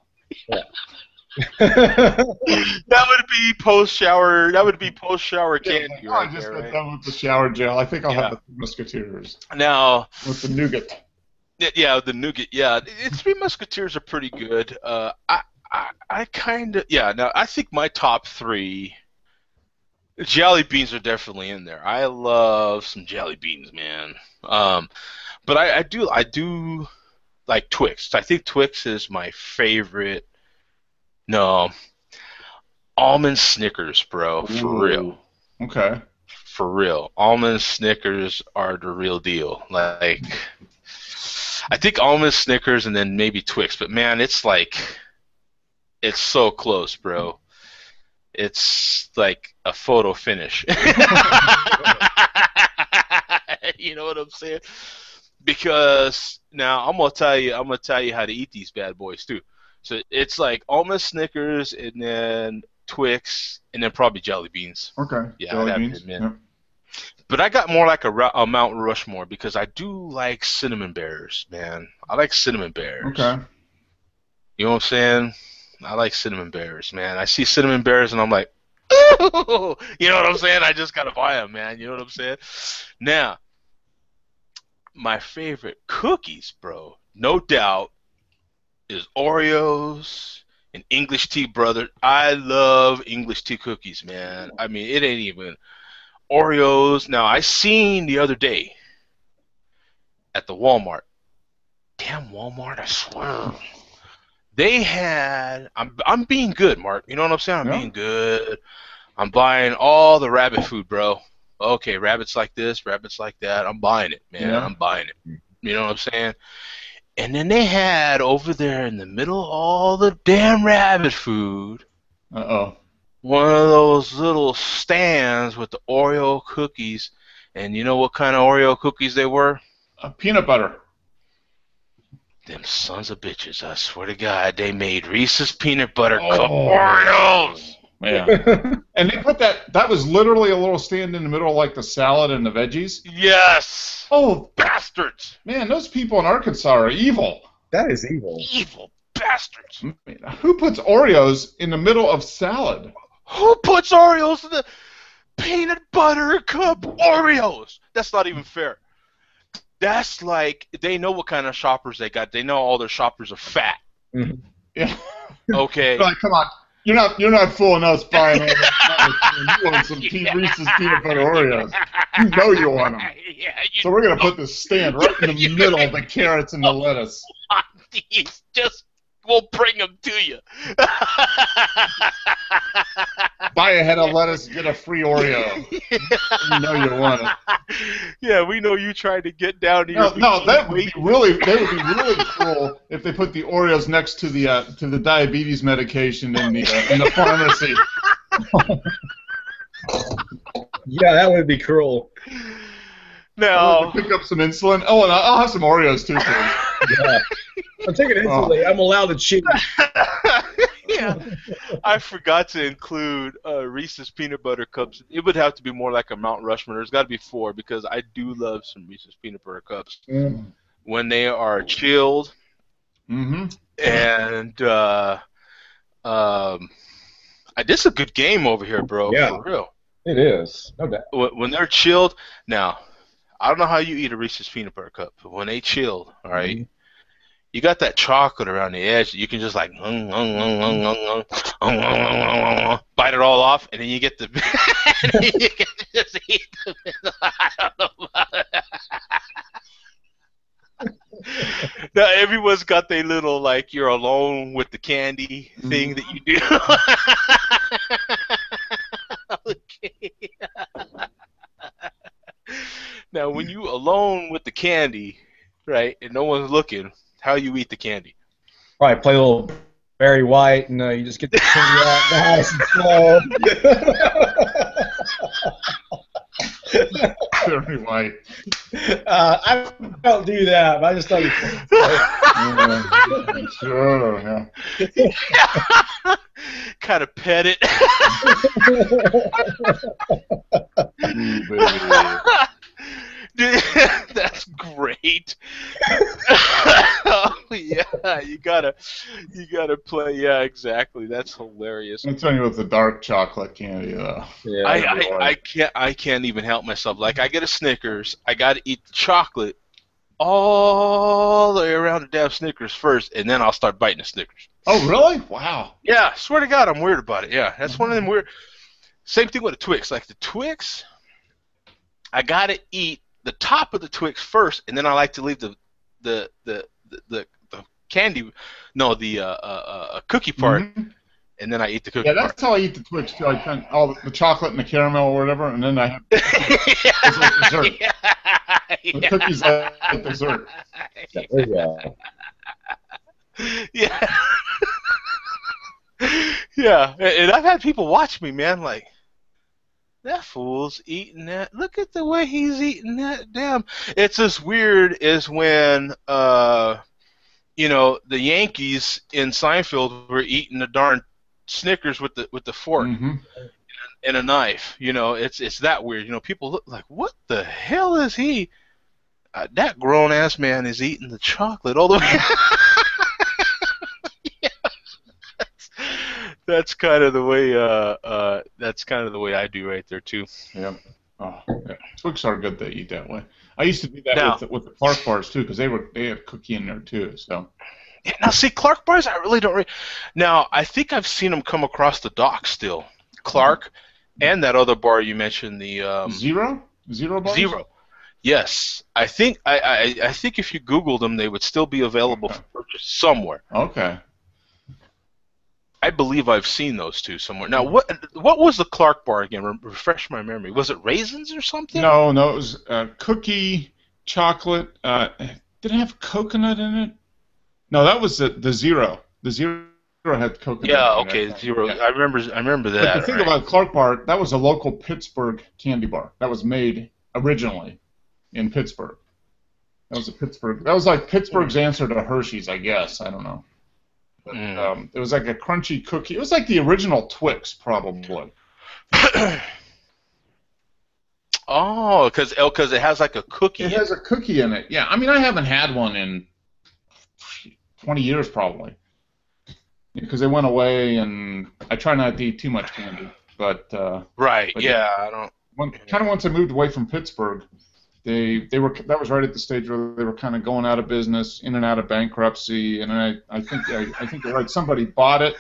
That would be post shower. That would be post shower candy Oh, right I just there, got right? done with the shower gel. I think I'll Yeah. have the Musketeers Now, with the nougat. yeah, the nougat. Yeah, the Three Musketeers are pretty good. Uh, I, I, I kind of, yeah. Now, I think my top three. Jelly beans are definitely in there. I love some jelly beans, man. Um, but I, I do, I do like Twix. I think Twix is my favorite. No, almond Snickers, bro, for Ooh. real. Okay. for real. Almond Snickers are the real deal. Like, I think almond Snickers and then maybe Twix, but man, it's like, it's so close, bro. It's like a photo finish. you know what I'm saying? Because now I'm gonna tell you, I'm gonna tell you how to eat these bad boys too. So it's like almost Snickers and then Twix and then probably jelly beans. Okay. Yeah, Jelly I'd beans. admit. Yep. But I got more like a, a Mount Rushmore because I do like cinnamon bears, man. I like cinnamon bears. Okay. You know what I'm saying? I like cinnamon bears, man. I see cinnamon bears and I'm like, Ooh! you know what I'm saying? I just gotta buy them, man. You know what I'm saying? Now, my favorite cookies, bro, no doubt, is Oreos and English tea, brother. I love English tea cookies, man. I mean, it ain't even Oreos. Now, I seen the other day at the Walmart. Damn Walmart, I swear. They had I'm I'm being good, Mark. You know what I'm saying? I'm Yeah. being good. I'm buying all the rabbit food, bro. Okay, rabbits like this, rabbits like that. I'm buying it, man. Yeah. I'm buying it. You know what I'm saying? And then they had over there in the middle all the damn rabbit food, Uh oh. one of those little stands with the Oreo cookies. And you know what kind of Oreo cookies they were? Uh, peanut butter. Them sons of bitches, I swear to God, they made Reese's peanut butter Oh. Oreos. Yeah. and they put that. That was literally a little stand in the middle, like the salad and the veggies. Yes. Oh Bastards. man, those people in Arkansas are evil. that is evil. Evil bastards. I mean, Who puts Oreos in the middle of salad? Who puts Oreos in the peanut butter cup Oreos? That's not even fair. That's like they know what kind of shoppers they got. They know all their shoppers are fat. Mm-hmm. Yeah. Okay. like, come on. You're not. You're not fooling us buying all that. You want some P- Reese's peanut butter Oreos? You know you want them. yeah, you So we're gonna put this stand right in the middle of the carrots and the lettuce. these. Just we'll bring them to you. Buy a head of lettuce, get a free Oreo. You know you want it. yeah, we know you tried to get down to No, your no, that would be really that would be really cool if they put the Oreos next to the uh, to the diabetes medication in the uh, in the pharmacy. Yeah, that would be cruel. No. Pick up some insulin. Oh, and I'll have some Oreos too. please. Yeah. I'm taking it instantly. I'm allowed to cheat. yeah, I forgot to include uh, Reese's peanut butter cups. It would have to be more like a Mount Rushmore. There's got to be four because I do love some Reese's peanut butter cups Mm. when they are chilled Mm-hmm. and uh, um, I, this is a good game over here, bro. Yeah. For real. It is. No doubt. When when they're chilled, now I don't know how you eat a Reese's peanut butter cup, but when they chill, all right, mm-hmm. you got that chocolate around the edge. You can just like bite it all off, and then you get the you can just eat the. I don't know now everyone's got their little like you're alone with the candy thing that you do. okay now when you alone with the candy, right, and no one's looking, how you eat the candy? Probably play a little Barry White, and uh, you just get the candy out nice and slow. Very white. uh, I don't do that, but I just thought you. Yeah, sure. Yeah. kind of pet it. Ooh, baby. Dude, that's great. oh, yeah, you gotta, you gotta play. Yeah, exactly. That's hilarious. I'm telling you, with the dark chocolate candy, though. Yeah. I, I, I can't, I can't even help myself. Like, I get a Snickers, I gotta eat the chocolate all the way around the damn Snickers first, and then I'll start biting the Snickers. Oh, really? Wow. Yeah, swear to God, I'm weird about it. Yeah, that's one of them weird. Same thing with the Twix. Like the Twix, I gotta eat the top of the Twix first, and then I like to leave the the the the, the, the candy, no, the uh, uh, uh, cookie part, Mhm. and then I eat the cookie Yeah, part. that's how I eat the Twix too. I kind all the, the chocolate and the caramel or whatever, and then I have It's like dessert. yeah. the cookies like dessert. Yeah. yeah. yeah, and and I've had people watch me, man, like that fool's eating that. Look at the way he's eating that. Damn, it's as weird as when, uh, you know, the Yankees in Seinfeld were eating the darn Snickers with the with the fork Mhm. and a knife. You know, it's it's that weird. You know, people look like, what the hell is he? Uh, that grown ass man is eating the chocolate all the way. Yeah, that's, that's kind of the way. Uh, uh, that's kind of the way I do right there too. Yep. Oh, yeah. Twix are good to eat that way. I used to do that Now- with, the, with the Clark bars too, because they were they had cookie in there too. So Yeah, now, see, Clark bars, I really don't. Re- now, I think I've seen them come across the dock still. Clark and that other bar you mentioned, the um, zero, zero bars. Zero. Yes, I think I, I I think if you Googled them, they would still be available for purchase somewhere. Okay. I believe I've seen those two somewhere. Now, what what was the Clark bar again? Re- refresh my memory. Was it raisins or something? No, no, it was uh, cookie, chocolate. Uh, did it have coconut in it? No, that was the the zero. The zero had coconut. Yeah. in it, I Okay. Zero. Yeah. I remember. I remember that. But the thing right. about Clark Bar, that was a local Pittsburgh candy bar that was made originally in Pittsburgh. That was a Pittsburgh. That was like Pittsburgh's answer to Hershey's, I guess. I don't know. But, Mm. um, it was like a crunchy cookie. It was like the original Twix, probably. oh, because because it has like a cookie. It has a cookie in it. Yeah, I mean, I haven't had one in 20 years probably because they went away, and I try not to eat too much candy. But uh, right. But Yeah. I don't. when, kind of once I moved away from Pittsburgh, they they were that was right at the stage where they were kind of going out of business, in and out of bankruptcy, and I I think I, I think you're right. Somebody bought it,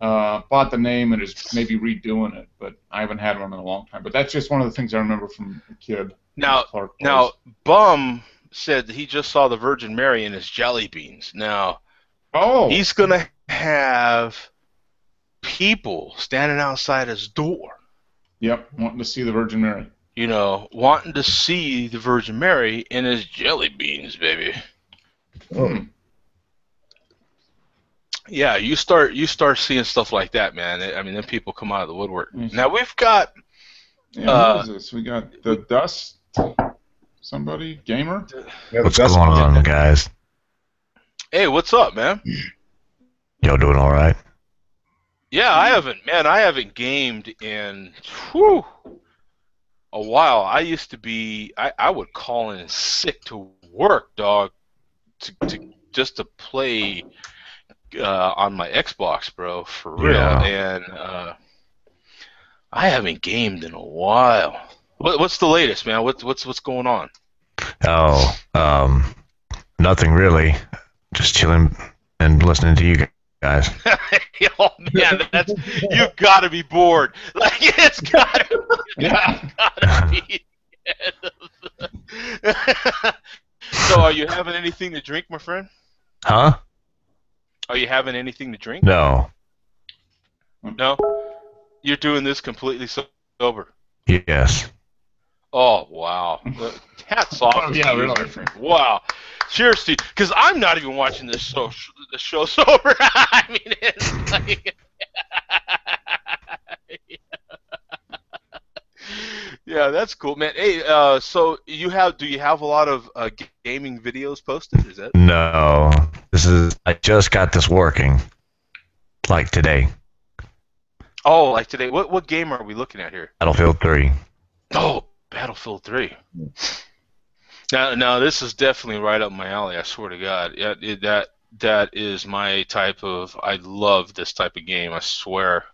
uh, bought the name, and is maybe redoing it, but I haven't had one in a long time. But that's just one of the things I remember from a kid. Now, now, Bum said that he just saw the Virgin Mary in his jelly beans. Now, oh, he's gonna have people standing outside his door. Yep, wanting to see the Virgin Mary. You know, wanting to see the Virgin Mary in his jelly beans, baby. Hmm. Yeah, you start you start seeing stuff like that, man. I mean, then people come out of the woodwork. Mhm. Now we've got Yeah, Uh, what is this? We got the Dust. Somebody gamer. Yeah, What's that's- going on, guys? hey, what's up, man? Y'all doing all right? Yeah, I haven't, man. I haven't gamed in whew, a while. I used to be, I, I would call in sick to work, dog, to, to just to play uh, on my Xbox, bro, for real. Yeah. And uh, I haven't gamed in a while. What, what's the latest, man? What's what's what's going on? Oh, um, nothing really. Just chilling and listening to you guys. oh man, that's you've got to be bored. Like it's got to, Yeah. gotta be. so, are you having anything to drink, my friend? Huh? Are you having anything to drink? No. No. You're doing this completely sober. Yes. Oh wow! Hats off. Oh, yeah, really. Wow. Cheers to because I'm not even watching this show. The show sober. I mean, it's like. yeah, that's cool, man. Hey, uh, so you have? Do you have a lot of uh, g- gaming videos posted? Is that? No. This is. I just got this working. Like today. Oh, like today. What what game are we looking at here? Battlefield 3. Oh, Battlefield Three. Now, now this is definitely right up my alley. I swear to God, yeah, it, that that is my type of. I love this type of game. I swear.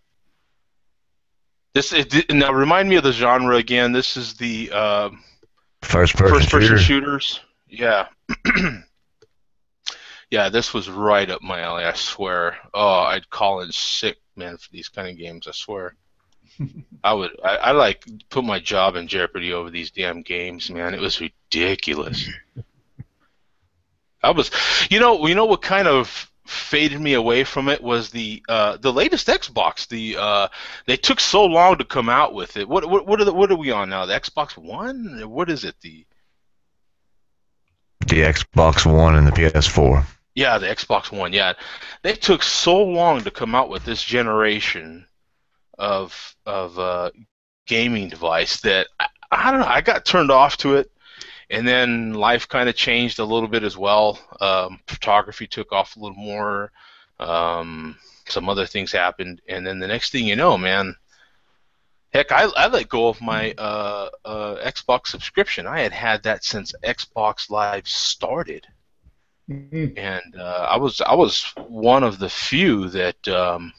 This it, now remind me of the genre again. This is the uh, First person first-person shooter. shooters. Yeah. yeah, this was right up my alley. I swear. Oh, I'd call in sick, man, for these kind of games. I swear. I would. I, I like put my job in jeopardy over these damn games, man. It was ridiculous. I was, you know, you know what kind of faded me away from it was the uh, the latest Xbox. The uh, they took so long to come out with it. What what what are the, what are we on now? The Xbox One? What is it? The The Xbox One and the PS4. Yeah, the Xbox One. Yeah, they took so long to come out with this generation of of uh, gaming device that I, I don't know. I got turned off to it, and then life kind of changed a little bit as well. Um, photography took off a little more. Um, some other things happened, and then the next thing you know, man. Heck, I, I let go of my uh, uh, Xbox subscription. I had had that since Xbox Live started Mhm. and uh, I was I was one of the few that um,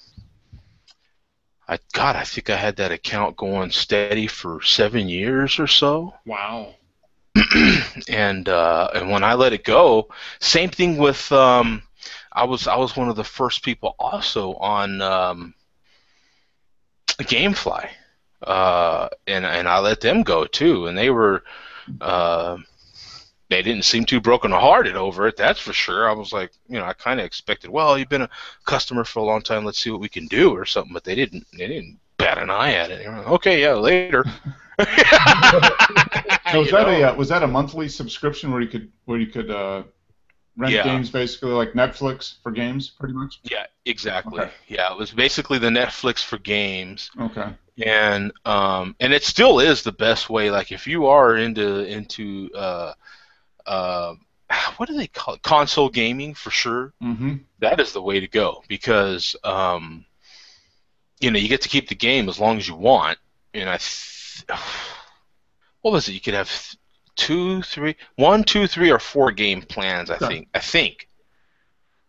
I God I think I had that account going steady for seven years or so, Wow. and uh, and when I let it go, same thing with um, I was I was one of the first people also on um, GameFly, uh, and and I let them go too, and they were. Uh, they didn't seem too brokenhearted over it. That's for sure. I was like, you know, I kind of expected. Well, you've been a customer for a long time. Let's see what we can do, or something. But they didn't. They didn't bat an eye at it. Like, okay, yeah, later. So was You that know? a uh, was that a monthly subscription where you could where you could uh, rent Yeah. games basically like Netflix for games, pretty much? Yeah, exactly. Okay. Yeah, it was basically the Netflix for games, Okay. and um, and it still is the best way. Like if you are into into uh, uh, what do they call it? Console gaming for sure. Mm-hmm. that is the way to go because um, you know you get to keep the game as long as you want. And I, th- what was it? You could have th- two, three, one, two, three, or four game plans. I think. I think.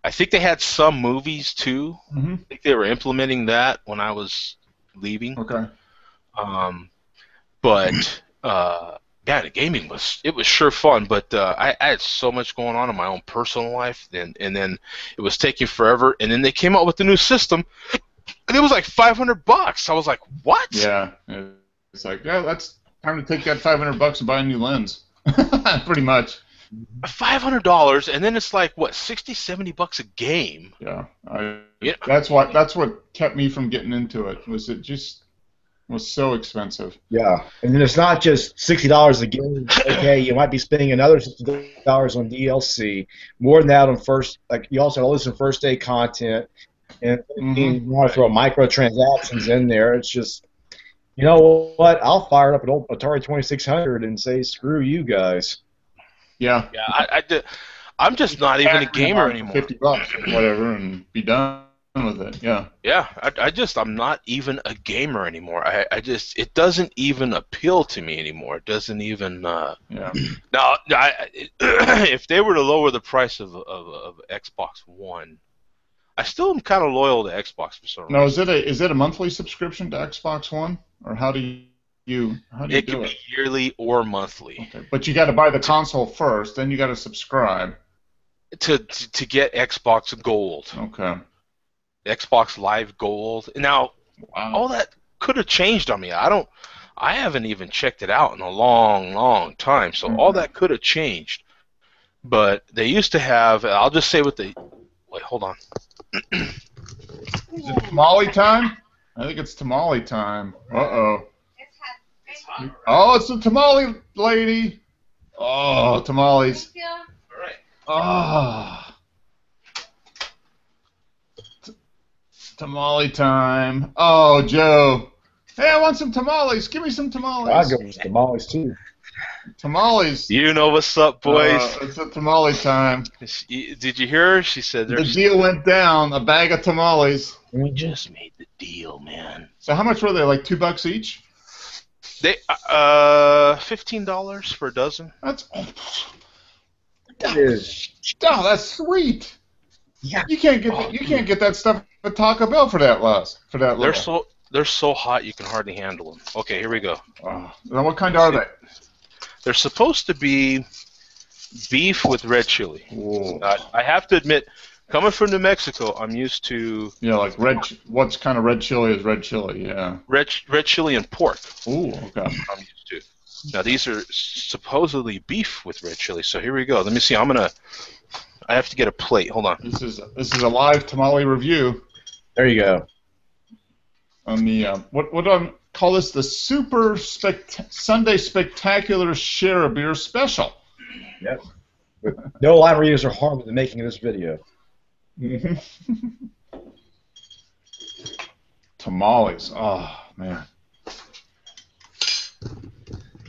I think they had some movies too. Mm-hmm. I think they were implementing that when I was leaving. Okay. Um, but uh, yeah, the gaming was it was sure fun. But uh, I, I had so much going on in my own personal life, and and then it was taking forever. And then they came out with the new system, and it was like five hundred bucks. I was like, what? Yeah. It's like yeah, that's time to take that 500 bucks and buy a new lens. pretty much. Five hundred dollars, and then it's like what 60, 70 bucks a game. Yeah. I, Yeah. That's what that's what kept me from getting into it. Was it just was so expensive. Yeah, and then it's not just sixty dollars a game. Okay, you might be spending another sixty dollars on DLC. More than that on first. Like you also have all this in first day content, and Mhm. you want to throw microtransactions in there. It's just, you know what? I'll fire up an old Atari Twenty Six Hundred and say, "Screw you guys." Yeah. Yeah, I, I did- I'm just not even a gamer anymore. Fifty bucks or whatever, and be done with it. Yeah. Yeah, I, I just I'm not even a gamer anymore. I, I just it doesn't even appeal to me anymore. It doesn't even. Uh, Yeah. now, I, if they were to lower the price of, of, of Xbox One, I still am kind of loyal to Xbox for some reason. No, is it a is it a monthly subscription to Xbox One? or how do you how do you It do can be yearly or monthly. Okay. But you got to buy the console first, then you got to subscribe. To, to to get Xbox Gold, Okay. Xbox Live Gold. Now Wow. all that could have changed on me. I don't. I haven't even checked it out in a long, long time. So all Mhm. that could have changed. But they used to have. I'll just say what they. Wait, hold on. Is it tamale time? I think it's tamale time. Uh oh. Oh, it's the tamale lady. Oh, tamales. All right. Oh. Tamale time. Oh, Joe. Hey, I want some tamales. Give me some tamales. I go with tamales too. Tamales. You know what's up, boys? Uh, it's a tamale time. Did you hear her? She said The deal went down. A bag of tamales. We just made the deal, man. So how much were they? Like two bucks each? They uh fifteen dollars for a dozen. That's It is. oh, that's sweet. Yeah. You can't get you can't get that stuff at Taco Bell for that less for that They're so they're so hot you can hardly handle them. Okay, here we go. Oh, now what kind are they? They're supposed to be beef with red chili. Uh, I have to admit, coming from New Mexico, I'm used to Yeah, like red. What's kind of red chili is red chili? Yeah. red red chili and pork. Ooh, okay. I'm used to. Now these are supposedly beef with red chili. So here we go. Let me see. I'm gonna. I have to get a plate. Hold on. This is this is a live tamale review There you go. on the uh, what what do I call this? The Super spect- Sunday Spectacular Share a Beer Special. No line readers are harmed in the making of this video. Tamales. Oh man.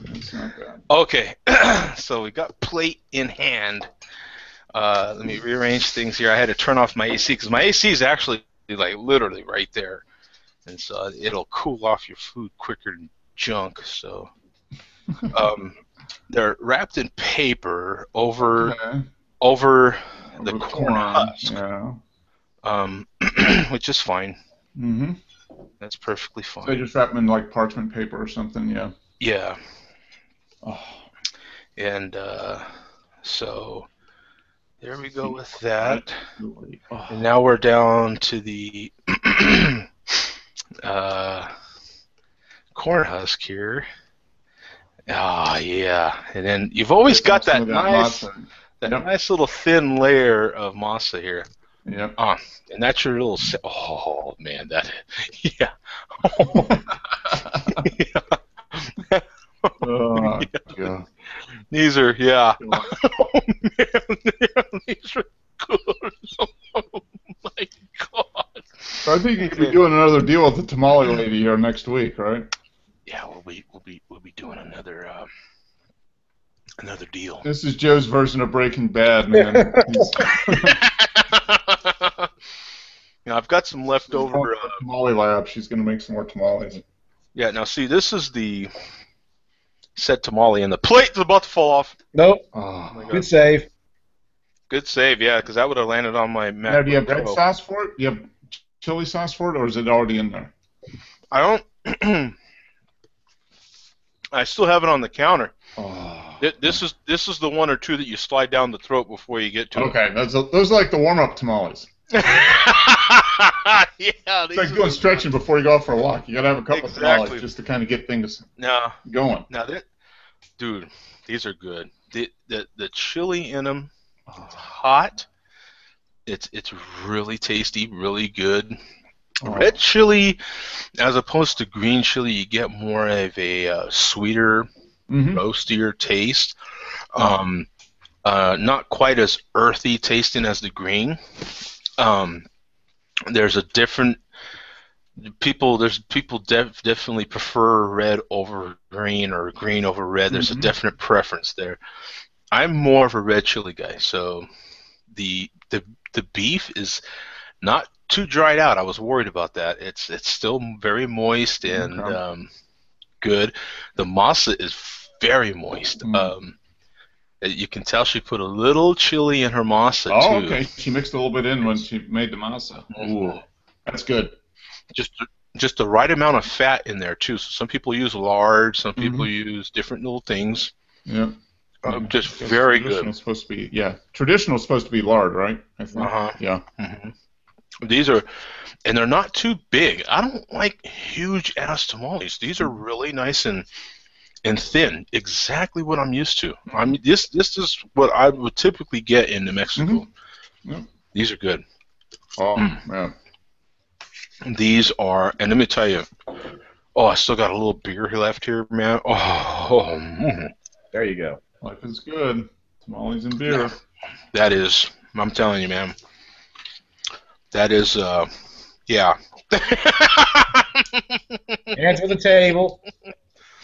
That's not bad. Okay, so we got plate in hand. Uh, let me rearrange things here. I had to turn off my AC because my AC is actually like literally right there, and so it'll cool off your food quicker than junk. So um, they're wrapped in paper over Okay. over the Over corn husk, Yeah. um, which is fine. Mm-hmm. That's perfectly So they fine. just wrap them in like parchment paper or something. Yeah. Yeah, Oh, and uh, so there we go with that. Oh. And now we're down to the uh, corn husk here. Ah, yeah. And then you've always got that nice, masa. that Yep. nice little thin layer of masa here. Yep. Ah, and that's your little. Oh man, that. Yeah. Oh, yeah. These are yeah. Oh man, these are good. Oh my god. I think you could be doing another deal with the tamale lady here next week, right? Yeah, we'll be we'll be we'll be doing another um, another deal. This is Joe's version of Breaking Bad, man. He's Yeah, I've got some leftover. Uh, tamale lab. She's gonna make some more tamales. yeah, now see, this is the said tamale, and the plate is about to fall off. Nope. Oh. oh my Good save. Good save, yeah, because that would have landed on my Now, do you have red Pro. sauce for it? Do you have chili sauce for it, or is it already in there? I don't. I still have it on the counter. Oh. This is this is the one or two that you slide down the throat before you get to Okay, that's those are like the warm-up tamales. yeah, It's like doing stretching before you go out for a walk. You gotta have a couple Exactly. of tamales just to kind of get things No, going. now that, dude, these are good. The the the chili in them, hot. It's it's really tasty, really good. Oh. Red chili, as opposed to green chili, you get more of a uh, sweeter, Mhm. roastier taste. Um, uh, not quite as earthy tasting as the green. Um, there's a different people. There's people def- definitely prefer red over green or green over red. There's Mhm. a definite preference there. I'm more of a red chili guy, so the the the beef is not too dried out. I was worried about that. It's it's still very moist and Okay. um, good. The masa is very moist. Mm. Um, you can tell she put a little chili in her masa Oh, too. okay. She mixed a little bit in when she made the masa. Ooh, that's good. Just just the right amount of fat in there too. So some people use lard, some people use different little things. Yeah. Um, just very good. supposed to be yeah. Traditional is supposed to be lard, right? I think. Uh-huh. Yeah. hmm These are, and they're not too big. I don't like huge ass tamales. These are really nice and and thin. Exactly what I'm used to. I mean, this this is what I would typically get in New Mexico. Yeah. These are good. Oh Mm. man. These are, and let me tell you. Oh, I still got a little beer left here, man. Oh, mm, There you go. Life is good. Tamales and beer. that is. I'm telling you, man. That is, uh, yeah. Hands on the table.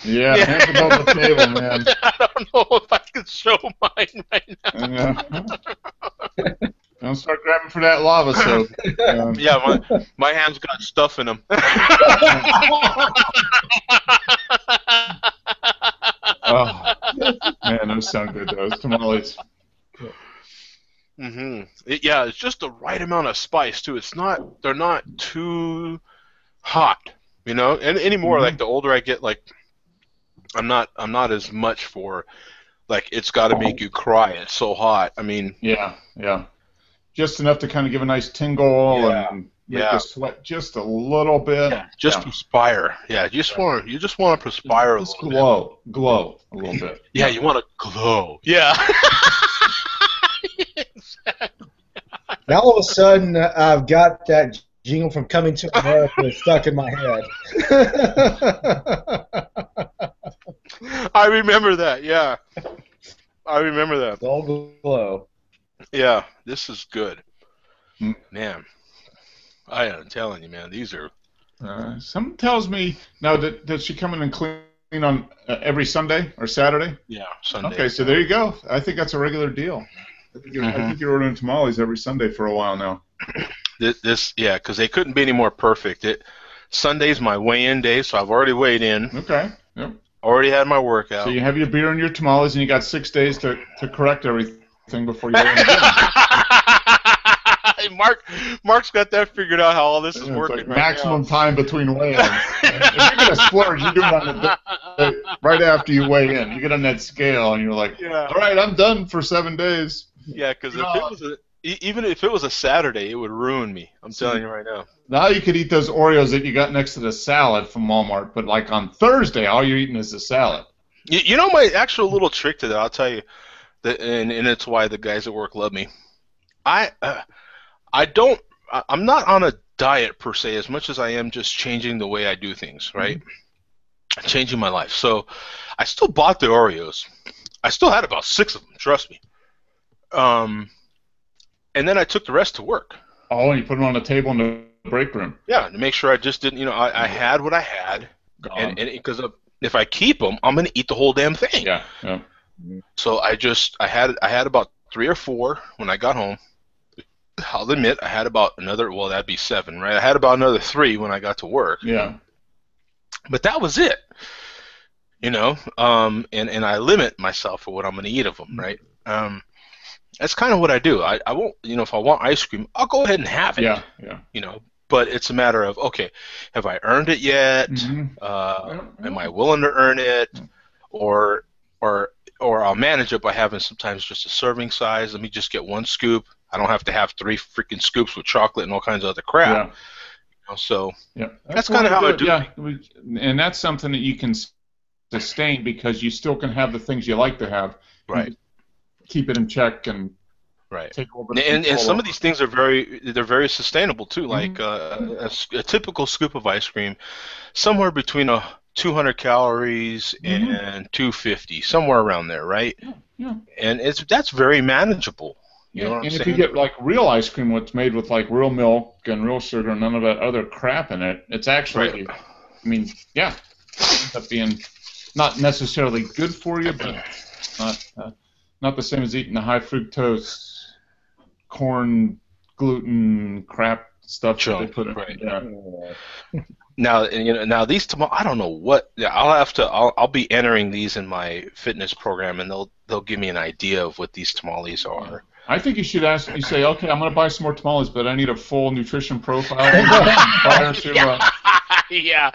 Yeah, Yeah. hands above the table, man. I don't know if I can show mine right now. Yeah. Don't start grabbing for that lava soap. Um, Yeah, my my hands got stuff in them. oh, man, those sound good. Those tamales. hmm It, yeah, it's just the right amount of spice too. It's not they're not too hot, you know. And anymore, Mhm. like the older I get, like I'm not I'm not as much for like it's got to make you cry. It's so hot. I mean, Yeah, yeah. Just enough to kind of give a nice tingle Yeah, and make yeah. you sweat just a little bit. yeah, just Yeah. perspire. Yeah, you just want to you just want to perspire a Just little bit. glow, glow a little bit. Yeah, you want to glow. Yeah. Now all of a sudden, uh, I've got that jingle from Coming to America stuck in my head. I remember that. Yeah, I remember that. All glow. Yeah, this is good. Mm. Man, I am telling you, man, these are. Uh, some tells me now that does she come in and clean on uh, every Sunday or Saturday? Yeah, Sunday. Okay, so there you go. I think that's a regular deal. I think you're, I Mhm. think you're ordering tamales every Sunday for a while now. This, this yeah, because they couldn't be any more perfect. It Sunday's my weigh-in day, so I've already weighed in, Okay. Yep. already had my workout. So you have your beer and your tamales, and you got six days to, to correct everything before you. again. Mark, Mark's got that figured out how all this is It's working. like right maximum now. time between weigh-ins. if you're gonna splurge, you do it on the right after you weigh in. You get on that scale, and you're like, Yeah. "All right, I'm done for seven days." Yeah, because if it was a, e- even if it was a Saturday, it would ruin me. I'm telling you right now. Now you could eat those Oreos that you got next to the salad from Walmart, but like on Thursday, all you're eating is the salad. You, you know my actual little trick to that. I'll tell you, that, and and it's why the guys at work love me. I uh, I don't. I- I'm not on a diet per se as much as I am just changing the way I do things. Right, changing my life. So I still bought the Oreos. I still had about six of them. Trust me. Um, and then I took the rest to work. Oh, and you put them on the table in the break room. Yeah, to make sure I just didn't. You know, I, I had what I had, Gone. and and because if I keep them, I'm gonna eat the whole damn thing. yeah, yeah. So I just I had I had about three or four when I got home. I'll admit I had about another well that'd be seven right I had about another three when I got to work Yeah. but that was it you know um and and I limit myself for what I'm going to eat of them right um that's kind of what I do I, I won't you know if I want ice cream I'll go ahead and have it Yeah, yeah. you know but it's a matter of okay have I earned it yet Mhm. uh, Yeah, am. I willing to earn it, or or or I'll manage it by having sometimes just a serving size. Let me just get one scoop. I don't have to have three freaking scoops with chocolate and all kinds of other crap. Yeah. you know, so Yeah, That's one kinda of how I do Yeah, and that's something that you can sustain because you still can have the things you like to have. right, Keep it in check and right. take a little And, and, and some of these things are very they're very sustainable too. Mm-hmm. Like uh, a s- a, typical scoop of ice cream, somewhere between a 200 calories Mhm. and 250, somewhere around there, right? yeah. And it's that's very manageable. You know what I'm and if saying? you get like real ice cream, what's made with like real milk and real sugar and none of that other crap in it, it's actually, Right. I mean, yeah, it ends up being not necessarily good for you, but not uh, not the same as eating the high fructose corn gluten crap stuff that they put in. right. Yeah. Now, you know, now these tomorrow, I don't know what. yeah, I'll have to. I'll, I'll be entering these in my fitness program, and they'll they'll give me an idea of what these tamales are. I think you should ask. You say, okay, I'm going to buy some more tamales, but I need a full nutrition profile prior to. Uh, yeah,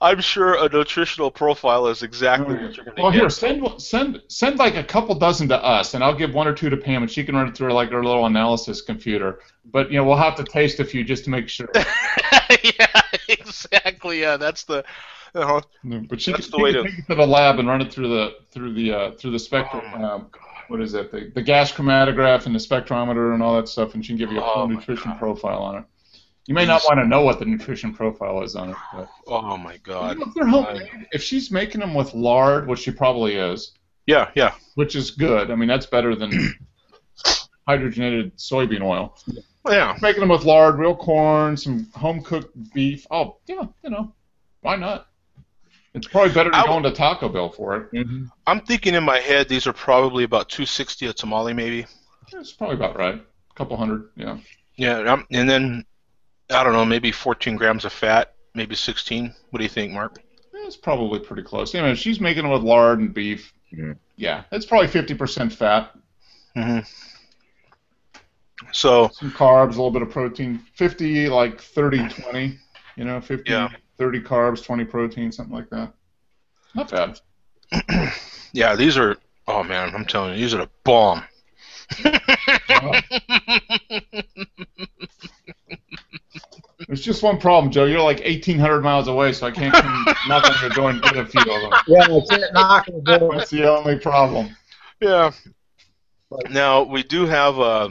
I'm sure a nutritional profile is exactly what you're going to Well, get. here, send send send like a couple dozen to us, and I'll give one or two to Pam, and she can run it through like her little analysis computer. But you know, we'll have to taste a few just to make sure. yeah, exactly. Yeah, that's the. Uh, But she That's can, the she way can to- take it to the lab and run it through the through the uh, through the spectrum. Oh um, what is it? The, the gas chromatograph and the spectrometer and all that stuff, and she can give you a Oh full my nutrition God. profile on it. You may not want to know what the nutrition profile is on it, but oh my you god. know, if they're homemade, if she's making them with lard, which she probably is, Yeah, yeah. which is good. I mean, that's better than hydrogenated soybean oil. Yeah. Making them with lard, real corn, some home cooked beef. Oh, yeah, you know, why not? It's probably better than I going to Taco Bell for it. Mm-hmm. I'm thinking in my head these are probably about 260 a tamale, maybe. It's probably about right. A couple hundred, yeah. Yeah, um, and then I don't know, maybe 14 grams of fat, maybe 16. What do you think, Mark? It's probably pretty close. You know, she's making them with lard and beef. Mhm. Yeah, it's probably 50% fat, hmm So some carbs, a little bit of protein. 50, like 30, 20. You know, 50, Yeah. 30 carbs, 20 protein, something like that. Not bad. yeah, these are. Oh man, I'm telling you, these are the bomb. There's just one problem, Joe. You're like 1,800 miles away, so I can't come knock on your door and get a few of them. Yeah, I can't knock on the door. That's the only problem. Yeah. Now we do have uh,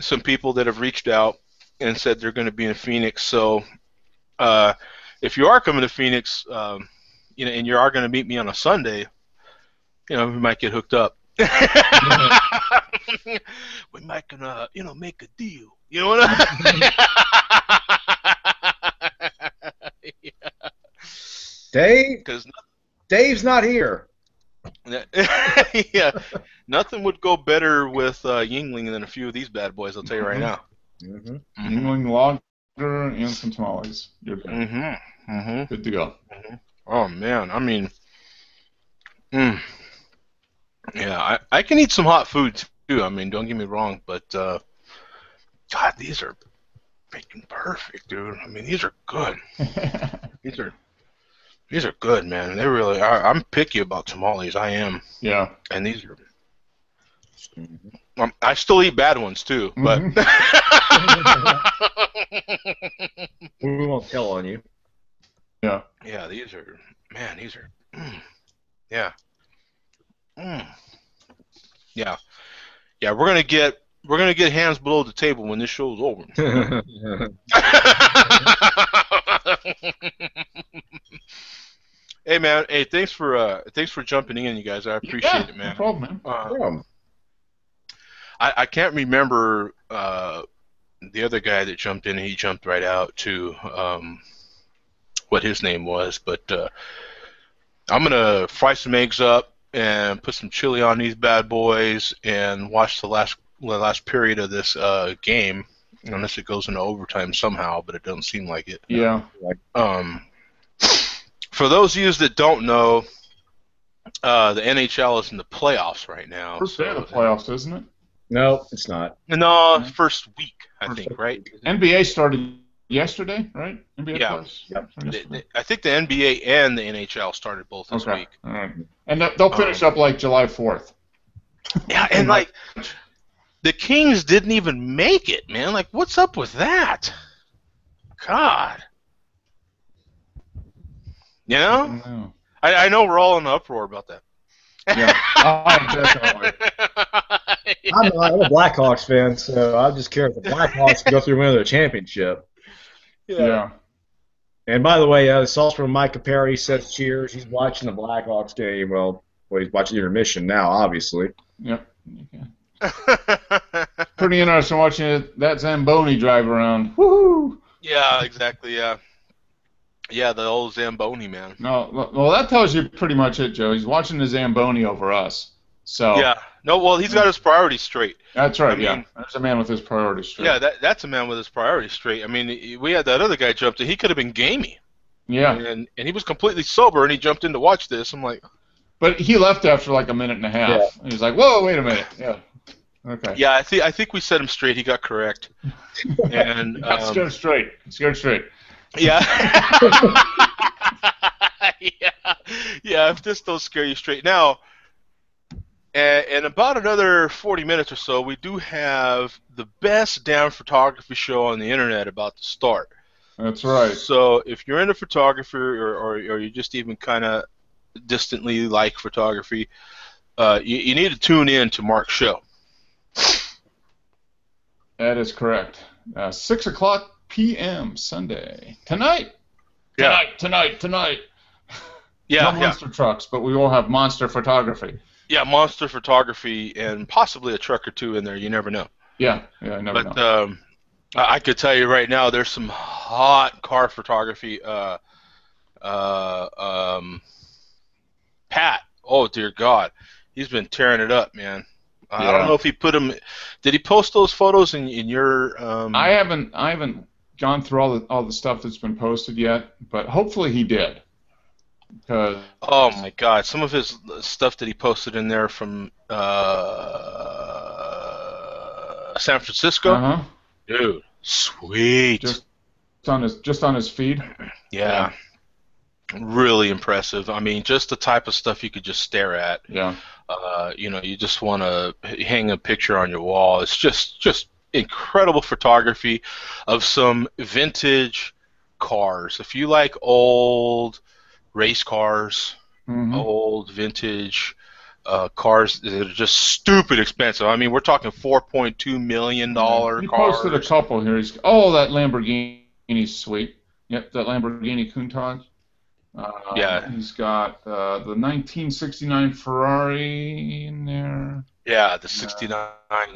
some people that have reached out and said they're going to be in Phoenix. So uh, if you are coming to Phoenix, um, you know, and you are going to meet me on a Sunday, you know, we might get hooked up. we might gonna, you know, make a deal. You know what? I Dave, Because Dave's not here. yeah, nothing would go better with uh, Yuengling than a few of these bad boys. I'll tell you right now. Mm-hmm. Yuengling lager and some tamales. You're good. Mm-hmm. Mm-hmm. Good to go. Oh man, I mean, mm, yeah, I, I can eat some hot food too. I mean, don't get me wrong, but uh, God, these are freaking perfect, dude. I mean, these are good. These are these are good, man. They really are. I'm picky about tamales. I am, yeah. and these are. Um, I still eat bad ones too, but. We won't tell on you. Yeah. Yeah, these are man. These are, mm, yeah, mm. yeah, yeah. We're gonna get we're gonna get hands below the table when this show's over. hey man, hey, thanks for uh, thanks for jumping in, you guys. I appreciate Yeah, it, No man. problem, man. Uh, Um, I, I can't remember uh, the other guy that jumped in. He jumped right out to um, what his name was, but uh, I'm gonna fry some eggs up and put some chili on these bad boys and watch the last the last period of this uh, game, unless it goes into overtime somehow, but it doesn't seem like it. Yeah. Um, for those of you that don't know, uh, the NHL is in the playoffs right now. First day of the so- playoffs, isn't it? no, it's not. no, first week, I First think, week. right? NBA started yesterday, right? NBA Yeah. Yep. The- yesterday? the- I think the NBA and the NHL started both this Okay. week. All right. And they'll finish Um, up like July 4th. Yeah, and like the Kings didn't even make it, man. Like, what's up with that? God. You know, No. I, I know we're all in an uproar about that. Yeah. Oh, definitely. I'm, not, I'm a Blackhawks fan, so I just care if the Blackhawks go through and win their championship. Yeah. And by the way, uh, this also from Micah Perry says cheers. He's watching the Blackhawks game. Well, well, he's watching intermission now, obviously. Yep. Okay. Pretty interesting watching it, that Zamboni drive around. Woohoo! yeah, exactly. Yeah, yeah, the old Zamboni man. No, well, that tells you pretty much it, Joe. He's watching the Zamboni over us. So Yeah. No, well, he's got his priorities straight. that's right. I yeah, mean- there's a man with his priorities straight. Yeah, that that's a man with his priorities straight. I mean, we had that other guy jumped in. He could have been gamey, yeah. and and he was completely sober, and he jumped in to watch this. I'm like, But he left after like a minute and a half. Yeah. He's like, "Whoa, wait a minute." Yeah. Okay. yeah, I think I think we set him straight. He got correct, and um, scared straight. go straight. Yeah. yeah. Yeah, if this don't scare you straight. Now, a- in about another 40 minutes or so, we do have the best damn photography show on the internet about to start. That's right. So if you're into photography or, or, or you just even kind of distantly like photography, uh, you, you need to tune in to Mark's show. That is correct. Uh, Six o'clock p.m. Sunday tonight. Yeah. Tonight, tonight, tonight. Yeah, no yeah. monster trucks, but we will have monster photography. Yeah, monster photography and possibly a truck or two in there. You never know. Yeah, yeah, I never But know. um, I I could tell you right now, there's some hot car photography. Uh, uh, um, Pat, oh dear God, he's been tearing it up, man. I don't know if he put them. Did he post those photos in in your? Um, I haven't, I haven't gone through all the all the stuff that's been posted yet, but hopefully he did. Because oh my God, some of his stuff that he posted in there from uh, San Francisco, uh-huh, dude, sweet. just on his just on his feed. Yeah. Really impressive. I mean, just the type of stuff you could just stare at. Yeah, Uh, you know, you just want to hang a picture on your wall. It's just just incredible photography of some vintage cars. If you like old race cars, Mhm. old vintage uh, cars that are just stupid expensive. I mean, we're talking 4.2 million dollar He cars. posted a couple here. He's oh that Lamborghini sweet. Yep, that Lamborghini Countach. Uh, Yeah. He's got uh, the 1969 Ferrari in there. yeah, the 69.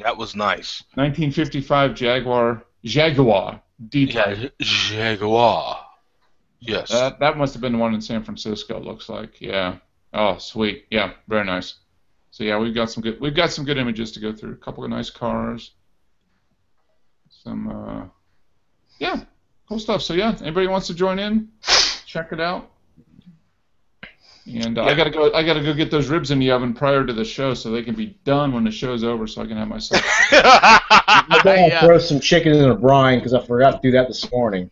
That was nice. 1955 Jaguar Jaguar D-Type. Yeah, Jaguar. Yes. That that must have been the one in San Francisco. Looks like. Yeah. Oh, sweet. Yeah, very nice. So yeah, we've got some good we've got some good images to go through. A couple of nice cars. Some uh, yeah, cool stuff. So yeah, anybody wants to join in, check it out. And uh, I gotta go. I gotta go get those ribs in the oven prior to the show, so they can be done when the show's over, so I can have myself. I'm gonna yeah. throw some chicken in a brine because I forgot to do that this morning.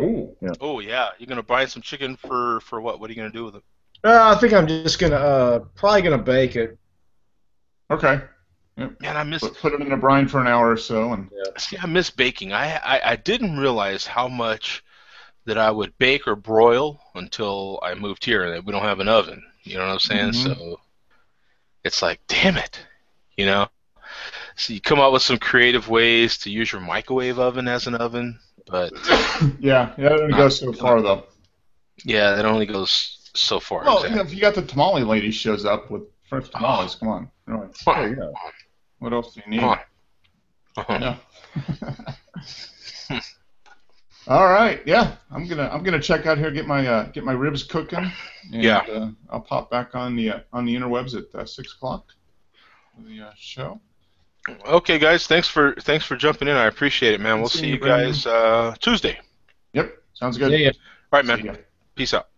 Ooh. Oh yeah, you're gonna buy some chicken for for what? What are you gonna do with it? Uh, I think I'm just gonna uh, probably gonna bake it. Okay. Man, I miss Put, put it in a brine for an hour or so, and see, I miss baking. I, I I didn't realize how much that I would bake or broil until I moved here, and we don't have an oven. You know what I'm saying? Mhm. So it's like, damn it, you know. So you come up with some creative ways to use your microwave oven as an oven, but yeah, yeah, it only goes so far though. yeah, it only goes so far. Well, exactly. you know, if you got the tamale lady shows up with fresh tamales, come on, really. There you go. What else do you need? Come on. Uh-huh. Yeah. All right, yeah, I'm gonna I'm gonna check out here, get my uh, get my ribs cooking, and Yeah. uh, I'll pop back on the uh, on the interwebs at uh, six o'clock for the uh, show. Okay, guys, thanks for thanks for jumping in. I appreciate it, man. We'll See see you, you guys uh, Tuesday. Yep, sounds good. See ya. All right, man. See ya. Peace out.